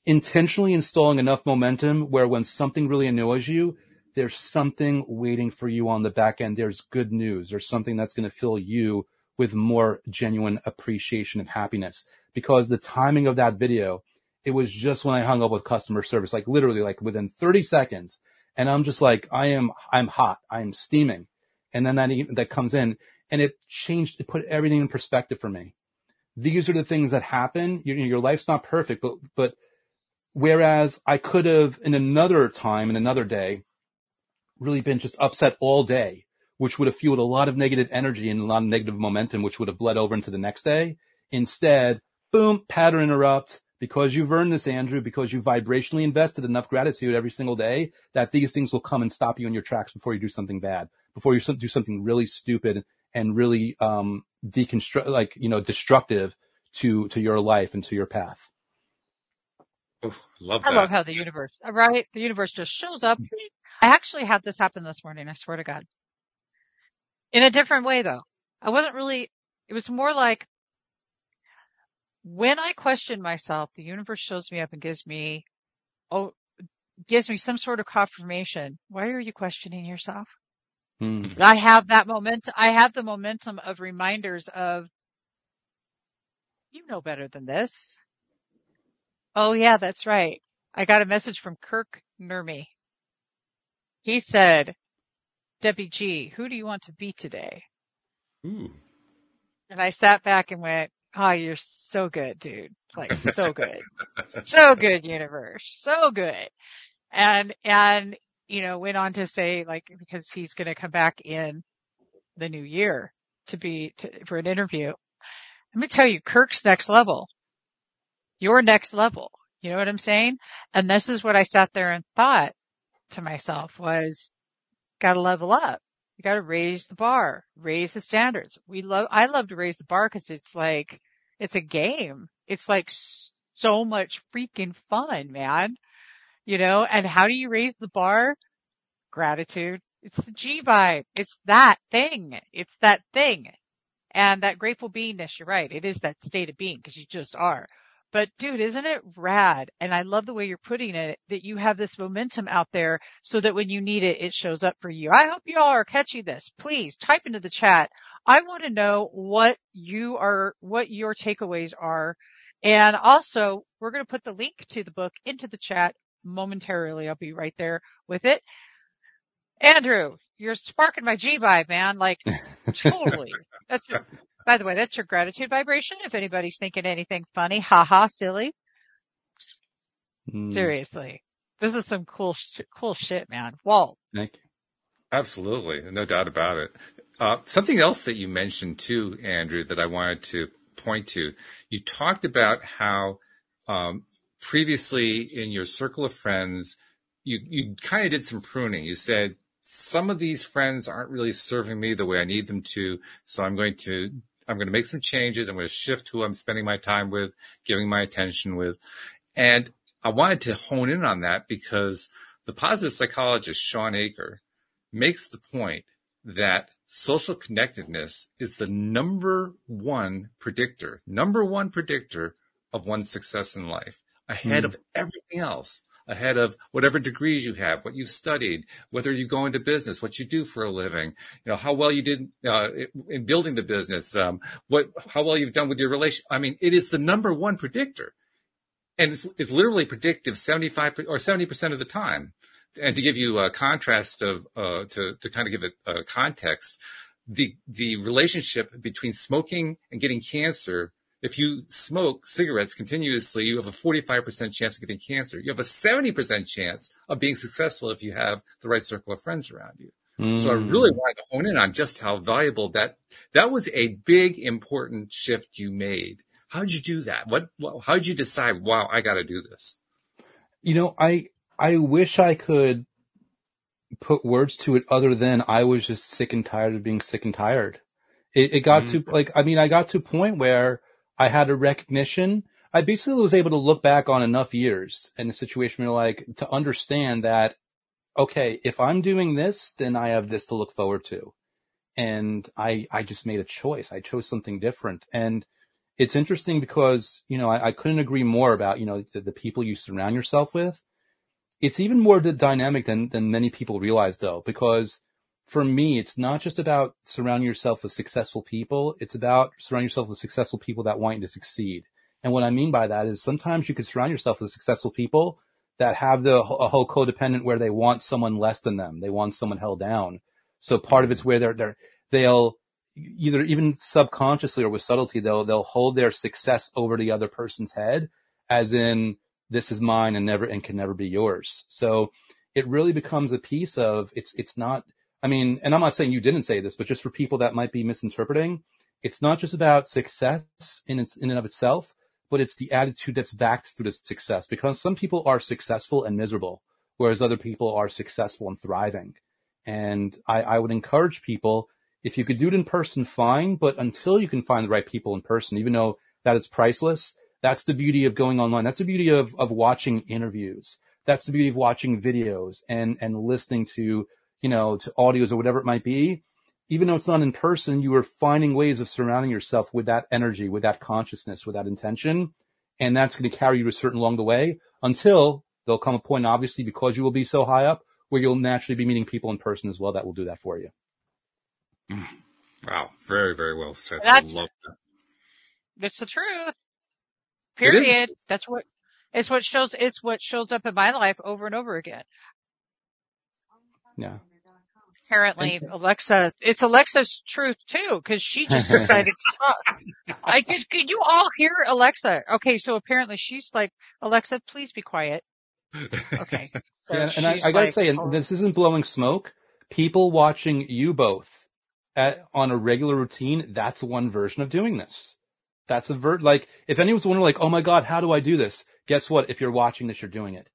intentionally installing enough momentum where when something really annoys you, there's something waiting for you on the back end. There's good news. There's something that's going to fill you with more genuine appreciation and happiness because the timing of that video, it was just when I hung up with customer service, like literally like within 30 seconds. And I'm just like, I am, I'm hot. I'm steaming. And then that, that comes in and it changed, it put everything in perspective for me. These are the things that happen. Your, your life's not perfect, but, but whereas I could have in another time, in another day, really been just upset all day, which would have fueled a lot of negative energy and a lot of negative momentum, which would have bled over into the next day. Instead, boom, pattern interrupt because you've earned this, Andrew, because you vibrationally invested enough gratitude every single day that these things will come and stop you in your tracks before you do something bad, before you do something really stupid and really, um, deconstruct, like, you know, destructive to, to your life and to your path. Oh, love that. I love how the universe, right? The universe just shows up. I actually had this happen this morning. I swear to God. In a different way though. I wasn't really, it was more like when I question myself, the universe shows me up and gives me, oh, gives me some sort of confirmation. Why are you questioning yourself? Hmm. I have that momentum. I have the momentum of reminders of, you know better than this. Oh yeah, that's right. I got a message from Kirk Nurmi. He said, Debbie G, who do you want to be today? Ooh. And I sat back and went, oh, you're so good, dude. Like so good. so good, universe. So good. And, and, you know, went on to say like, because he's going to come back in the new year to be, to, for an interview. Let me tell you, Kirk's next level. Your next level. You know what I'm saying? And this is what I sat there and thought to myself was, gotta level up. You gotta raise the bar, raise the standards. We love, I love to raise the bar because it's like, it's a game. It's like so much freaking fun, man. You know, and how do you raise the bar? Gratitude. It's the G vibe. It's that thing. It's that thing. And that grateful beingness, you're right. It is that state of being because you just are. But dude, isn't it rad? And I love the way you're putting it that you have this momentum out there so that when you need it, it shows up for you. I hope you all are catching this. Please type into the chat. I want to know what you are, what your takeaways are. And also we're going to put the link to the book into the chat momentarily. I'll be right there with it. Andrew, you're sparking my G vibe, man. Like totally. That's by the way, that's your gratitude vibration. If anybody's thinking anything funny, haha, silly. Mm. Seriously. This is some cool, sh- cool shit, man. Walt. Thank you. Absolutely. No doubt about it. Uh, something else that you mentioned too, Andrew, that I wanted to point to. You talked about how, um, previously in your circle of friends, you, you kind of did some pruning. You said, some of these friends aren't really serving me the way I need them to. So I'm going to I'm going to make some changes. I'm going to shift who I'm spending my time with, giving my attention with. And I wanted to hone in on that because the positive psychologist Shawn Achor makes the point that social connectedness is the number one predictor, number one predictor of one's success in life ahead mm. of everything else ahead of whatever degrees you have, what you've studied, whether you go into business, what you do for a living, you know, how well you did uh, in building the business, um, what, how well you've done with your relation. I mean, it is the number one predictor. And it's, it's literally predictive 75 or 70% of the time. And to give you a contrast of, uh, to, to kind of give it a context, the, the relationship between smoking and getting cancer if you smoke cigarettes continuously, you have a 45% chance of getting cancer. You have a 70% chance of being successful if you have the right circle of friends around you. Mm. So I really mm. wanted to hone in on just how valuable that, that was a big important shift you made. How did you do that? What, how did you decide, wow, I got to do this? You know, I, I wish I could put words to it other than I was just sick and tired of being sick and tired. It, it got mm-hmm. to like, I mean, I got to a point where I had a recognition. I basically was able to look back on enough years in a situation where like to understand that, okay, if I'm doing this, then I have this to look forward to. And I, I just made a choice. I chose something different. And it's interesting because, you know, I, I couldn't agree more about, you know, the, the people you surround yourself with it's even more dynamic than, than many people realize though, because for me, it's not just about surrounding yourself with successful people. It's about surrounding yourself with successful people that want you to succeed. And what I mean by that is sometimes you could surround yourself with successful people that have the a whole codependent where they want someone less than them. They want someone held down. So part of it's where they're, they're, they'll either even subconsciously or with subtlety, they'll, they'll hold their success over the other person's head as in, this is mine and never and can never be yours. So it really becomes a piece of it's it's not I mean, and I'm not saying you didn't say this, but just for people that might be misinterpreting, it's not just about success in its in and of itself, but it's the attitude that's backed through the success. Because some people are successful and miserable, whereas other people are successful and thriving. And I, I would encourage people, if you could do it in person, fine, but until you can find the right people in person, even though that is priceless, that's the beauty of going online. That's the beauty of, of watching interviews. That's the beauty of watching videos and, and listening to, you know, to audios or whatever it might be. Even though it's not in person, you are finding ways of surrounding yourself with that energy, with that consciousness, with that intention. And that's going to carry you a certain along the way until there'll come a point, obviously, because you will be so high up where you'll naturally be meeting people in person as well that will do that for you. Mm. Wow. Very, very well said. That's, I love that. It's the truth. Period. That's what, it's what shows, it's what shows up in my life over and over again. Yeah. Apparently Alexa, it's Alexa's truth too, cause she just decided to talk. I could, could you all hear Alexa? Okay. So apparently she's like, Alexa, please be quiet. Okay. So yeah, and I, I gotta like, say, and oh. this isn't blowing smoke. People watching you both at, on a regular routine, that's one version of doing this. That's a vert, like, if anyone's wondering like, oh my God, how do I do this? Guess what? If you're watching this, you're doing it.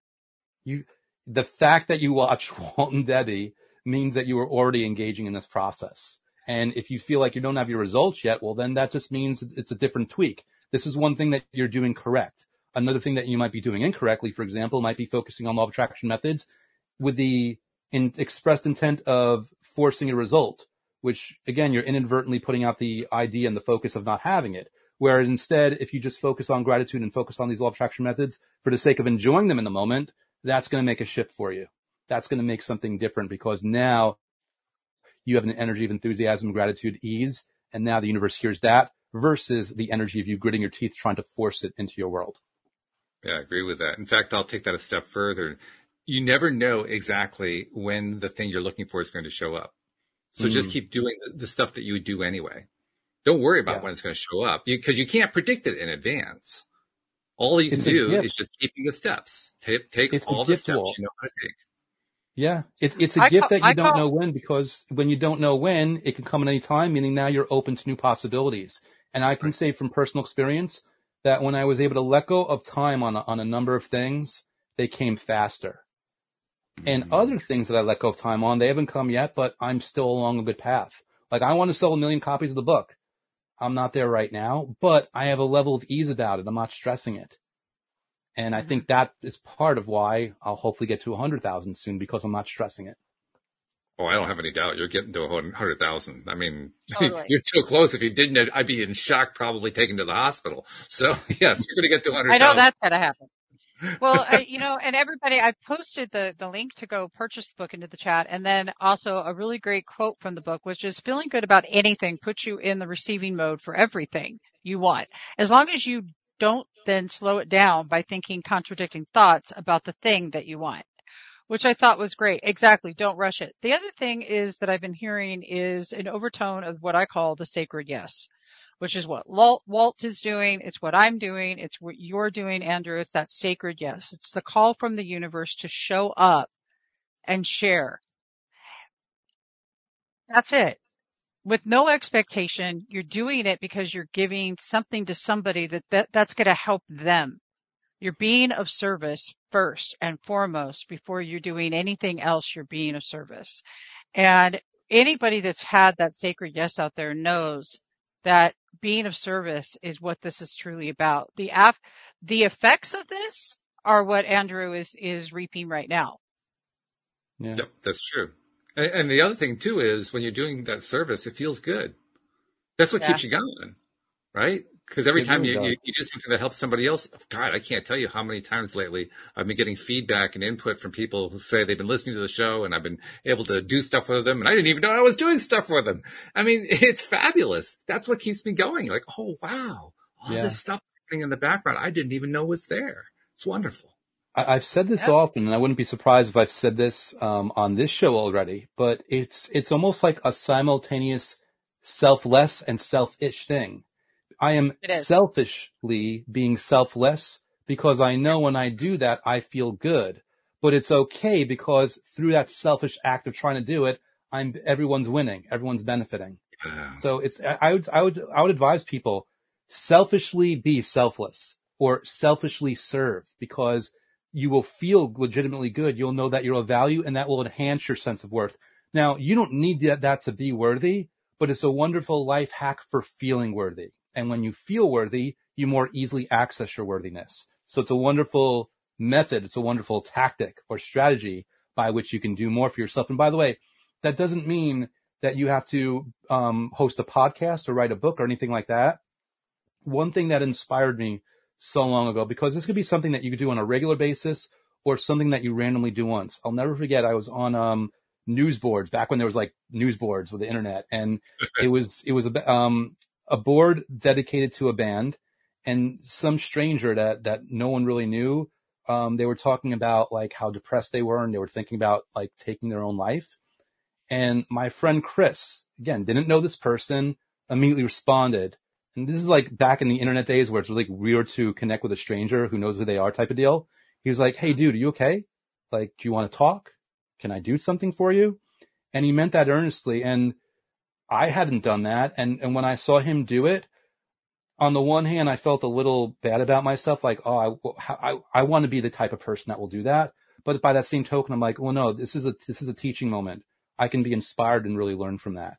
You, the fact that you watch Walt and Debbie means that you are already engaging in this process. And if you feel like you don't have your results yet, well, then that just means it's a different tweak. This is one thing that you're doing correct. Another thing that you might be doing incorrectly, for example, might be focusing on law of attraction methods with the in expressed intent of forcing a result, which again, you're inadvertently putting out the idea and the focus of not having it. Where instead, if you just focus on gratitude and focus on these law of attraction methods for the sake of enjoying them in the moment, that's going to make a shift for you. That's going to make something different because now you have an energy of enthusiasm, gratitude, ease, and now the universe hears that versus the energy of you gritting your teeth trying to force it into your world. Yeah, I agree with that. In fact, I'll take that a step further. You never know exactly when the thing you're looking for is going to show up. So mm. just keep doing the, stuff that you would do anyway. Don't worry about yeah. when it's going to show up because you, you, can't predict it in advance. All you can do is just keeping the steps. Take, take all the steps you know how to take. Yeah, it's it's a I gift that you I don't know when because when you don't know when, it can come at any time. Meaning now you're open to new possibilities. And I can say from personal experience that when I was able to let go of time on a, on a number of things, they came faster. Mm-hmm. And other things that I let go of time on, they haven't come yet, but I'm still along a good path. Like I want to sell a million copies of the book. I'm not there right now, but I have a level of ease about it. I'm not stressing it. And I mm-hmm. think that is part of why I'll hopefully get to 100,000 soon because I'm not stressing it. Oh, I don't have any doubt you're getting to 100,000. I mean, totally. you're too close. If you didn't, I'd be in shock, probably taken to the hospital. So yes, you're going to get to 100,000. I know that's going to happen. well, I, you know, and everybody, I posted the, the link to go purchase the book into the chat. And then also a really great quote from the book, which is feeling good about anything puts you in the receiving mode for everything you want. As long as you don't then slow it down by thinking contradicting thoughts about the thing that you want, which I thought was great. Exactly. Don't rush it. The other thing is that I've been hearing is an overtone of what I call the sacred yes which is what Walt is doing. It's what I'm doing. It's what you're doing, Andrew. It's that sacred yes. It's the call from the universe to show up and share. That's it. With no expectation, you're doing it because you're giving something to somebody that, that that's going to help them. You're being of service first and foremost before you're doing anything else. You're being of service. And anybody that's had that sacred yes out there knows that being of service is what this is truly about. The af- the effects of this are what Andrew is, is reaping right now. Yeah. Yep, that's true. And, and, the other thing too is when you're doing that service, it feels good. That's what yeah. keeps you going, right? Because every it time you, you, you, do something that helps somebody else, God, I can't tell you how many times lately I've been getting feedback and input from people who say they've been listening to the show and I've been able to do stuff with them and I didn't even know I was doing stuff with them. I mean, it's fabulous. That's what keeps me going. Like, oh wow, all yeah. this stuff happening in the background I didn't even know was there. It's wonderful. I, have said this often, and I wouldn't be surprised if I've said this um, on this show already. But it's it's almost like a simultaneous selfless and selfish thing I am selfishly being selfless because I know when I do that, I feel good. But it's okay because through that selfish act of trying to do it, I'm, everyone's winning. Everyone's benefiting. So it's, I would, I would, I would advise people selfishly be selfless or selfishly serve because you will feel legitimately good. You'll know that you're of value and that will enhance your sense of worth. Now, you don't need that, that to be worthy, but it's a wonderful life hack for feeling worthy. And when you feel worthy, you more easily access your worthiness. So it's a wonderful method. It's a wonderful tactic or strategy by which you can do more for yourself. And by the way, that doesn't mean that you have to um, host a podcast or write a book or anything like that. One thing that inspired me so long ago, because this could be something that you could do on a regular basis or something that you randomly do once. I'll never forget. I was on um, news boards back when there was like news boards with the internet, and it was it was a um, a board dedicated to a band and some stranger that, that no one really knew. Um, they were talking about like how depressed they were and they were thinking about like taking their own life. And my friend Chris, again, didn't know this person, immediately responded. And this is like back in the internet days where it's really weird to connect with a stranger who knows who they are type of deal. He was like, Hey dude, are you okay? Like, do you want to talk? Can I do something for you? And he meant that earnestly. And I hadn't done that. And, and when I saw him do it, on the one hand, I felt a little bad about myself, like, oh, I, I, I want to be the type of person that will do that. But by that same token, I'm like, well, no, this is a, this is a teaching moment. I can be inspired and really learn from that.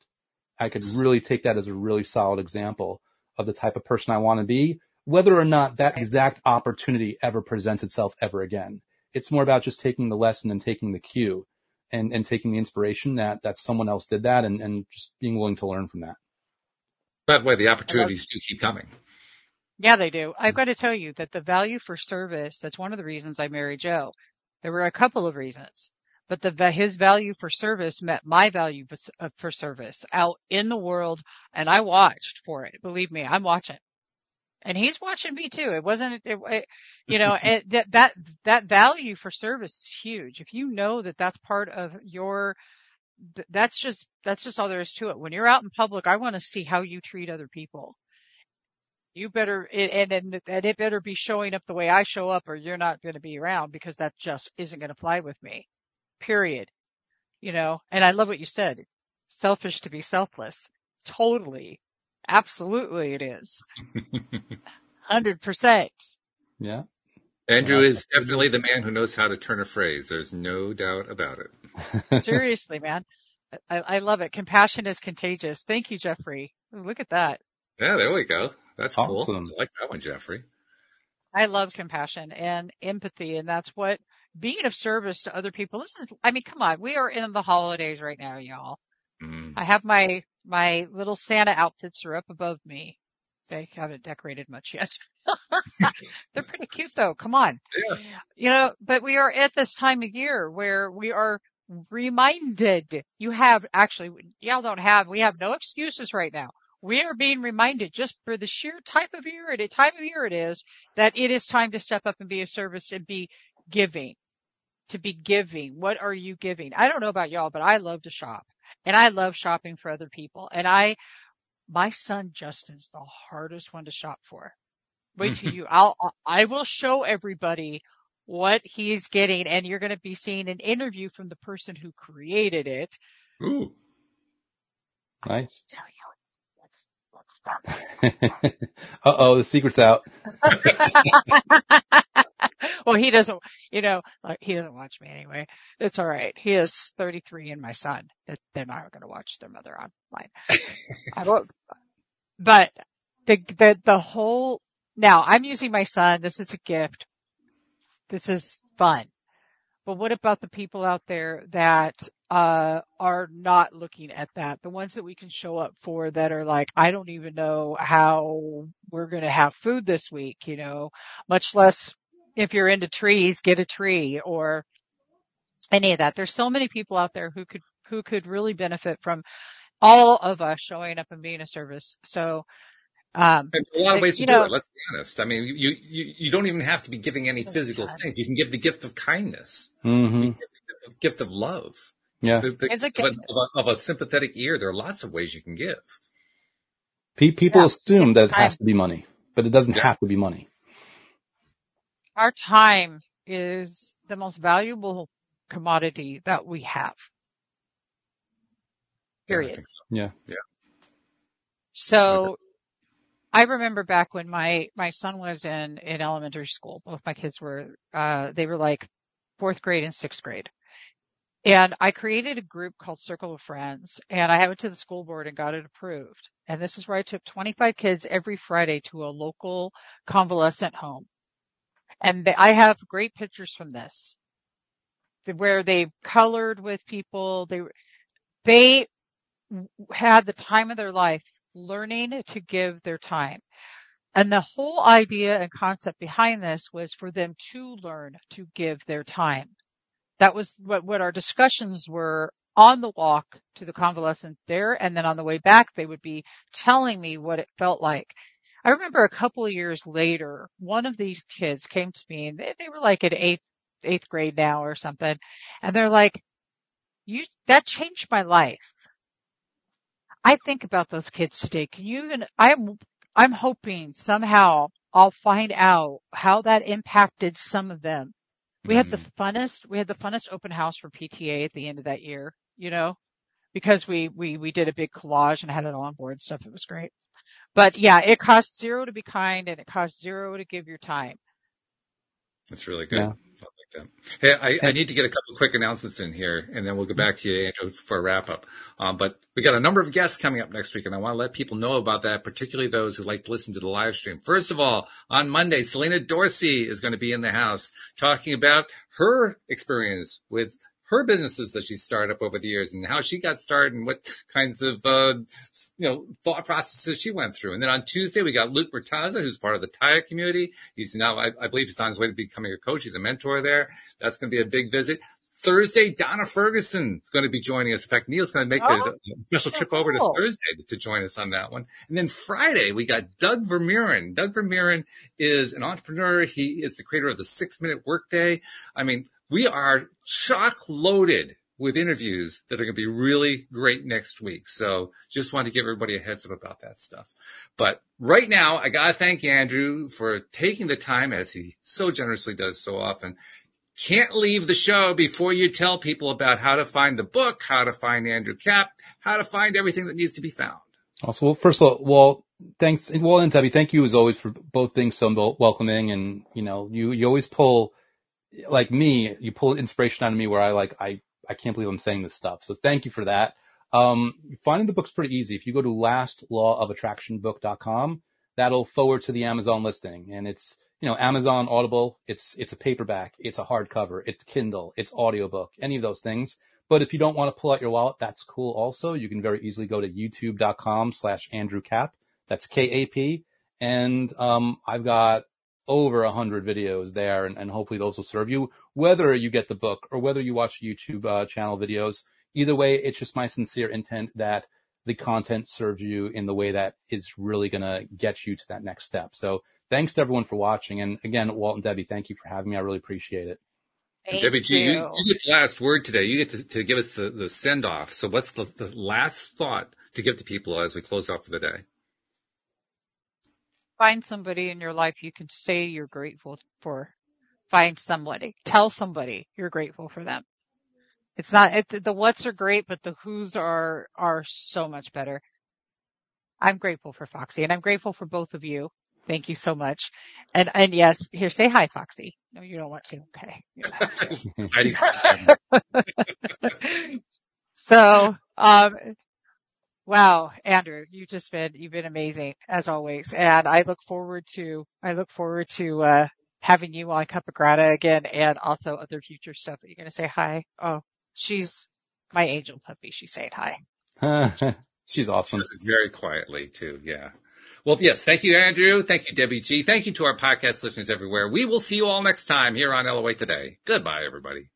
I could really take that as a really solid example of the type of person I want to be, whether or not that exact opportunity ever presents itself ever again. It's more about just taking the lesson and taking the cue and, and taking the inspiration that, that someone else did that and, and just being willing to learn from that. By the way, the opportunities do keep coming. Yeah, they do. I've got to tell you that the value for service, that's one of the reasons I married Joe. There were a couple of reasons, but the, his value for service met my value uh, for service out in the world. And I watched for it. Believe me, I'm watching and he's watching me too. It wasn't, it, it, you know, it, that, that, that value for service is huge. If you know that that's part of your, that's just, that's just all there is to it. When you're out in public, I want to see how you treat other people. You better, and, and, and it better be showing up the way I show up or you're not going to be around because that just isn't going to fly with me. Period. You know, and I love what you said. Selfish to be selfless. Totally. Absolutely it is. Hundred percent. Yeah. Andrew is definitely the man who knows how to turn a phrase. There's no doubt about it. Seriously, man. I, I, love it. Compassion is contagious. Thank you, Jeffrey. Look at that. Yeah, there we go. That's awesome. cool. I like that one, Jeffrey. I love compassion and empathy, and that's what being of service to other people. This is, I mean, come on. We are in the holidays right now, y'all. Mm. I have my my little Santa outfits are up above me. They haven't decorated much yet. They're pretty cute though. Come on. Yeah. You know, but we are at this time of year where we are reminded you have actually, y'all don't have, we have no excuses right now. We are being reminded just for the sheer type of year and time of year it is that it is time to step up and be of service and be giving. To be giving. What are you giving? I don't know about y'all, but I love to shop. And I love shopping for other people. And I, my son Justin's the hardest one to shop for. Wait till you, I'll, I will show everybody what he's getting and you're going to be seeing an interview from the person who created it. Ooh. Nice. Tell you. uh oh, the secret's out. well, he doesn't, you know, like he doesn't watch me anyway. It's all right. He is 33 and my son. That they're not going to watch their mother online. I won't. But the the the whole now I'm using my son. This is a gift. This is fun. But what about the people out there that uh, are not looking at that? The ones that we can show up for that are like, I don't even know how we're going to have food this week, you know, much less if you're into trees, get a tree or any of that. There's so many people out there who could, who could really benefit from all of us showing up and being a service. So, um, And a lot of ways to you do it. Let's be honest. I mean, you, you, you don't even have to be giving any physical tons. things. You can give the gift of kindness, hmm the gift of love, Yeah. the, the a of, a, of, a, of a sympathetic ear. There are lots of ways you can give. People Yeah. assume that it has to be money, but it doesn't Yeah. have to be money. our time is the most valuable commodity that we have. Period. think so. Yeah. So I remember back when my, my son was in, in elementary school, both my kids were, uh, they were like fourth grade and sixth grade. And I created a group called Circle of Friends and I went to the school board and got it approved. And this is where I took 25 kids every Friday to a local convalescent home. And they, I have great pictures from this where they colored with people. They, they had the time of their life learning to give their time. And the whole idea and concept behind this was for them to learn to give their time. That was what, what our discussions were on the walk to the convalescent there. And then on the way back, they would be telling me what it felt like. I remember a couple of years later, one of these kids came to me and they, they were like in eighth, eighth grade now or something. And they're like, you, that changed my life. I think about those kids today. Can you even, I'm, I'm hoping somehow I'll find out how that impacted some of them. We had the Mm. funnest, we had the funnest open house for PTA at the end of that year, you know, because we, we, we did a big collage and had it all on board and stuff. It was great. But yeah, it costs zero to be kind and it costs zero to give your time. That's really good. Yeah. I that. Hey, I, I need to get a couple quick announcements in here, and then we'll go back to you, Andrew, for a wrap up. Um, but we got a number of guests coming up next week, and I want to let people know about that, particularly those who like to listen to the live stream. First of all, on Monday, Selena Dorsey is going to be in the house talking about her experience with her businesses that she started up over the years and how she got started and what kinds of, uh, you know, thought processes she went through. And then on Tuesday, we got Luke Bertazza, who's part of the TIA community. He's now, I, I believe he's on his way to becoming a coach. He's a mentor there. That's going to be a big visit. Thursday, Donna Ferguson is going to be joining us. In fact, Neil's going to make Oh, a, special trip over to. Thursday to join us on that one. And then Friday, we got Doug Vermeeren. Doug Vermeeren is an entrepreneur. He is the creator of the six minute workday. I mean, we are chock loaded with interviews that are going to be really great next week. So just want to give everybody a heads up about that stuff. But right now, I got to thank Andrew for taking the time as he so generously does so often. Can't leave the show before you tell people about how to find the book, how to find Andrew Kap, how to find everything that needs to be found. Also, well, first of all, well, thanks, well, and Debbie, thank you as always for both being so welcoming and, you know, you, you always pull, like me, you pull inspiration out of me where I like, I, I can't believe I'm saying this stuff. So thank you for that. Um, finding the book's pretty easy. If you go to lastlawofattractionbook.com, that'll forward to the Amazon listing and it's, you know, Amazon Audible, it's, it's a paperback, it's a hardcover, it's Kindle, it's audiobook, any of those things. But if you don't want to pull out your wallet, that's cool also. You can very easily go to youtube.com slash Andrew Kap. That's K-A-P. And, um, I've got over a hundred videos there and, and hopefully those will serve you, whether you get the book or whether you watch YouTube, uh, channel videos. Either way, it's just my sincere intent that the content serves you in the way that is really going to get you to that next step. So thanks to everyone for watching. And again, Walt and Debbie, thank you for having me. I really appreciate it. Thank Debbie G, you, you. you get the last word today. You get to, to give us the, the send off. So what's the, the last thought to give to people as we close off for the day? Find somebody in your life you can say you're grateful for. Find somebody. Tell somebody you're grateful for them. It's not, it, the what's are great, but the who's are, are so much better. I'm grateful for Foxy and I'm grateful for both of you Thank you so much. And, and yes, here, say hi, Foxy. No, you don't want to. Okay. so, um, wow, Andrew, you've just been, you've been amazing as always. And I look forward to, I look forward to, uh, having you on Cup of Grata again and also other future stuff. Are you going to say hi? Oh, she's my angel puppy. She's saying hi. she's awesome. Very quietly too. Yeah. Well, yes. Thank you, Andrew. Thank you, Debbie G. Thank you to our podcast listeners everywhere. We will see you all next time here on LOA Today. Goodbye, everybody.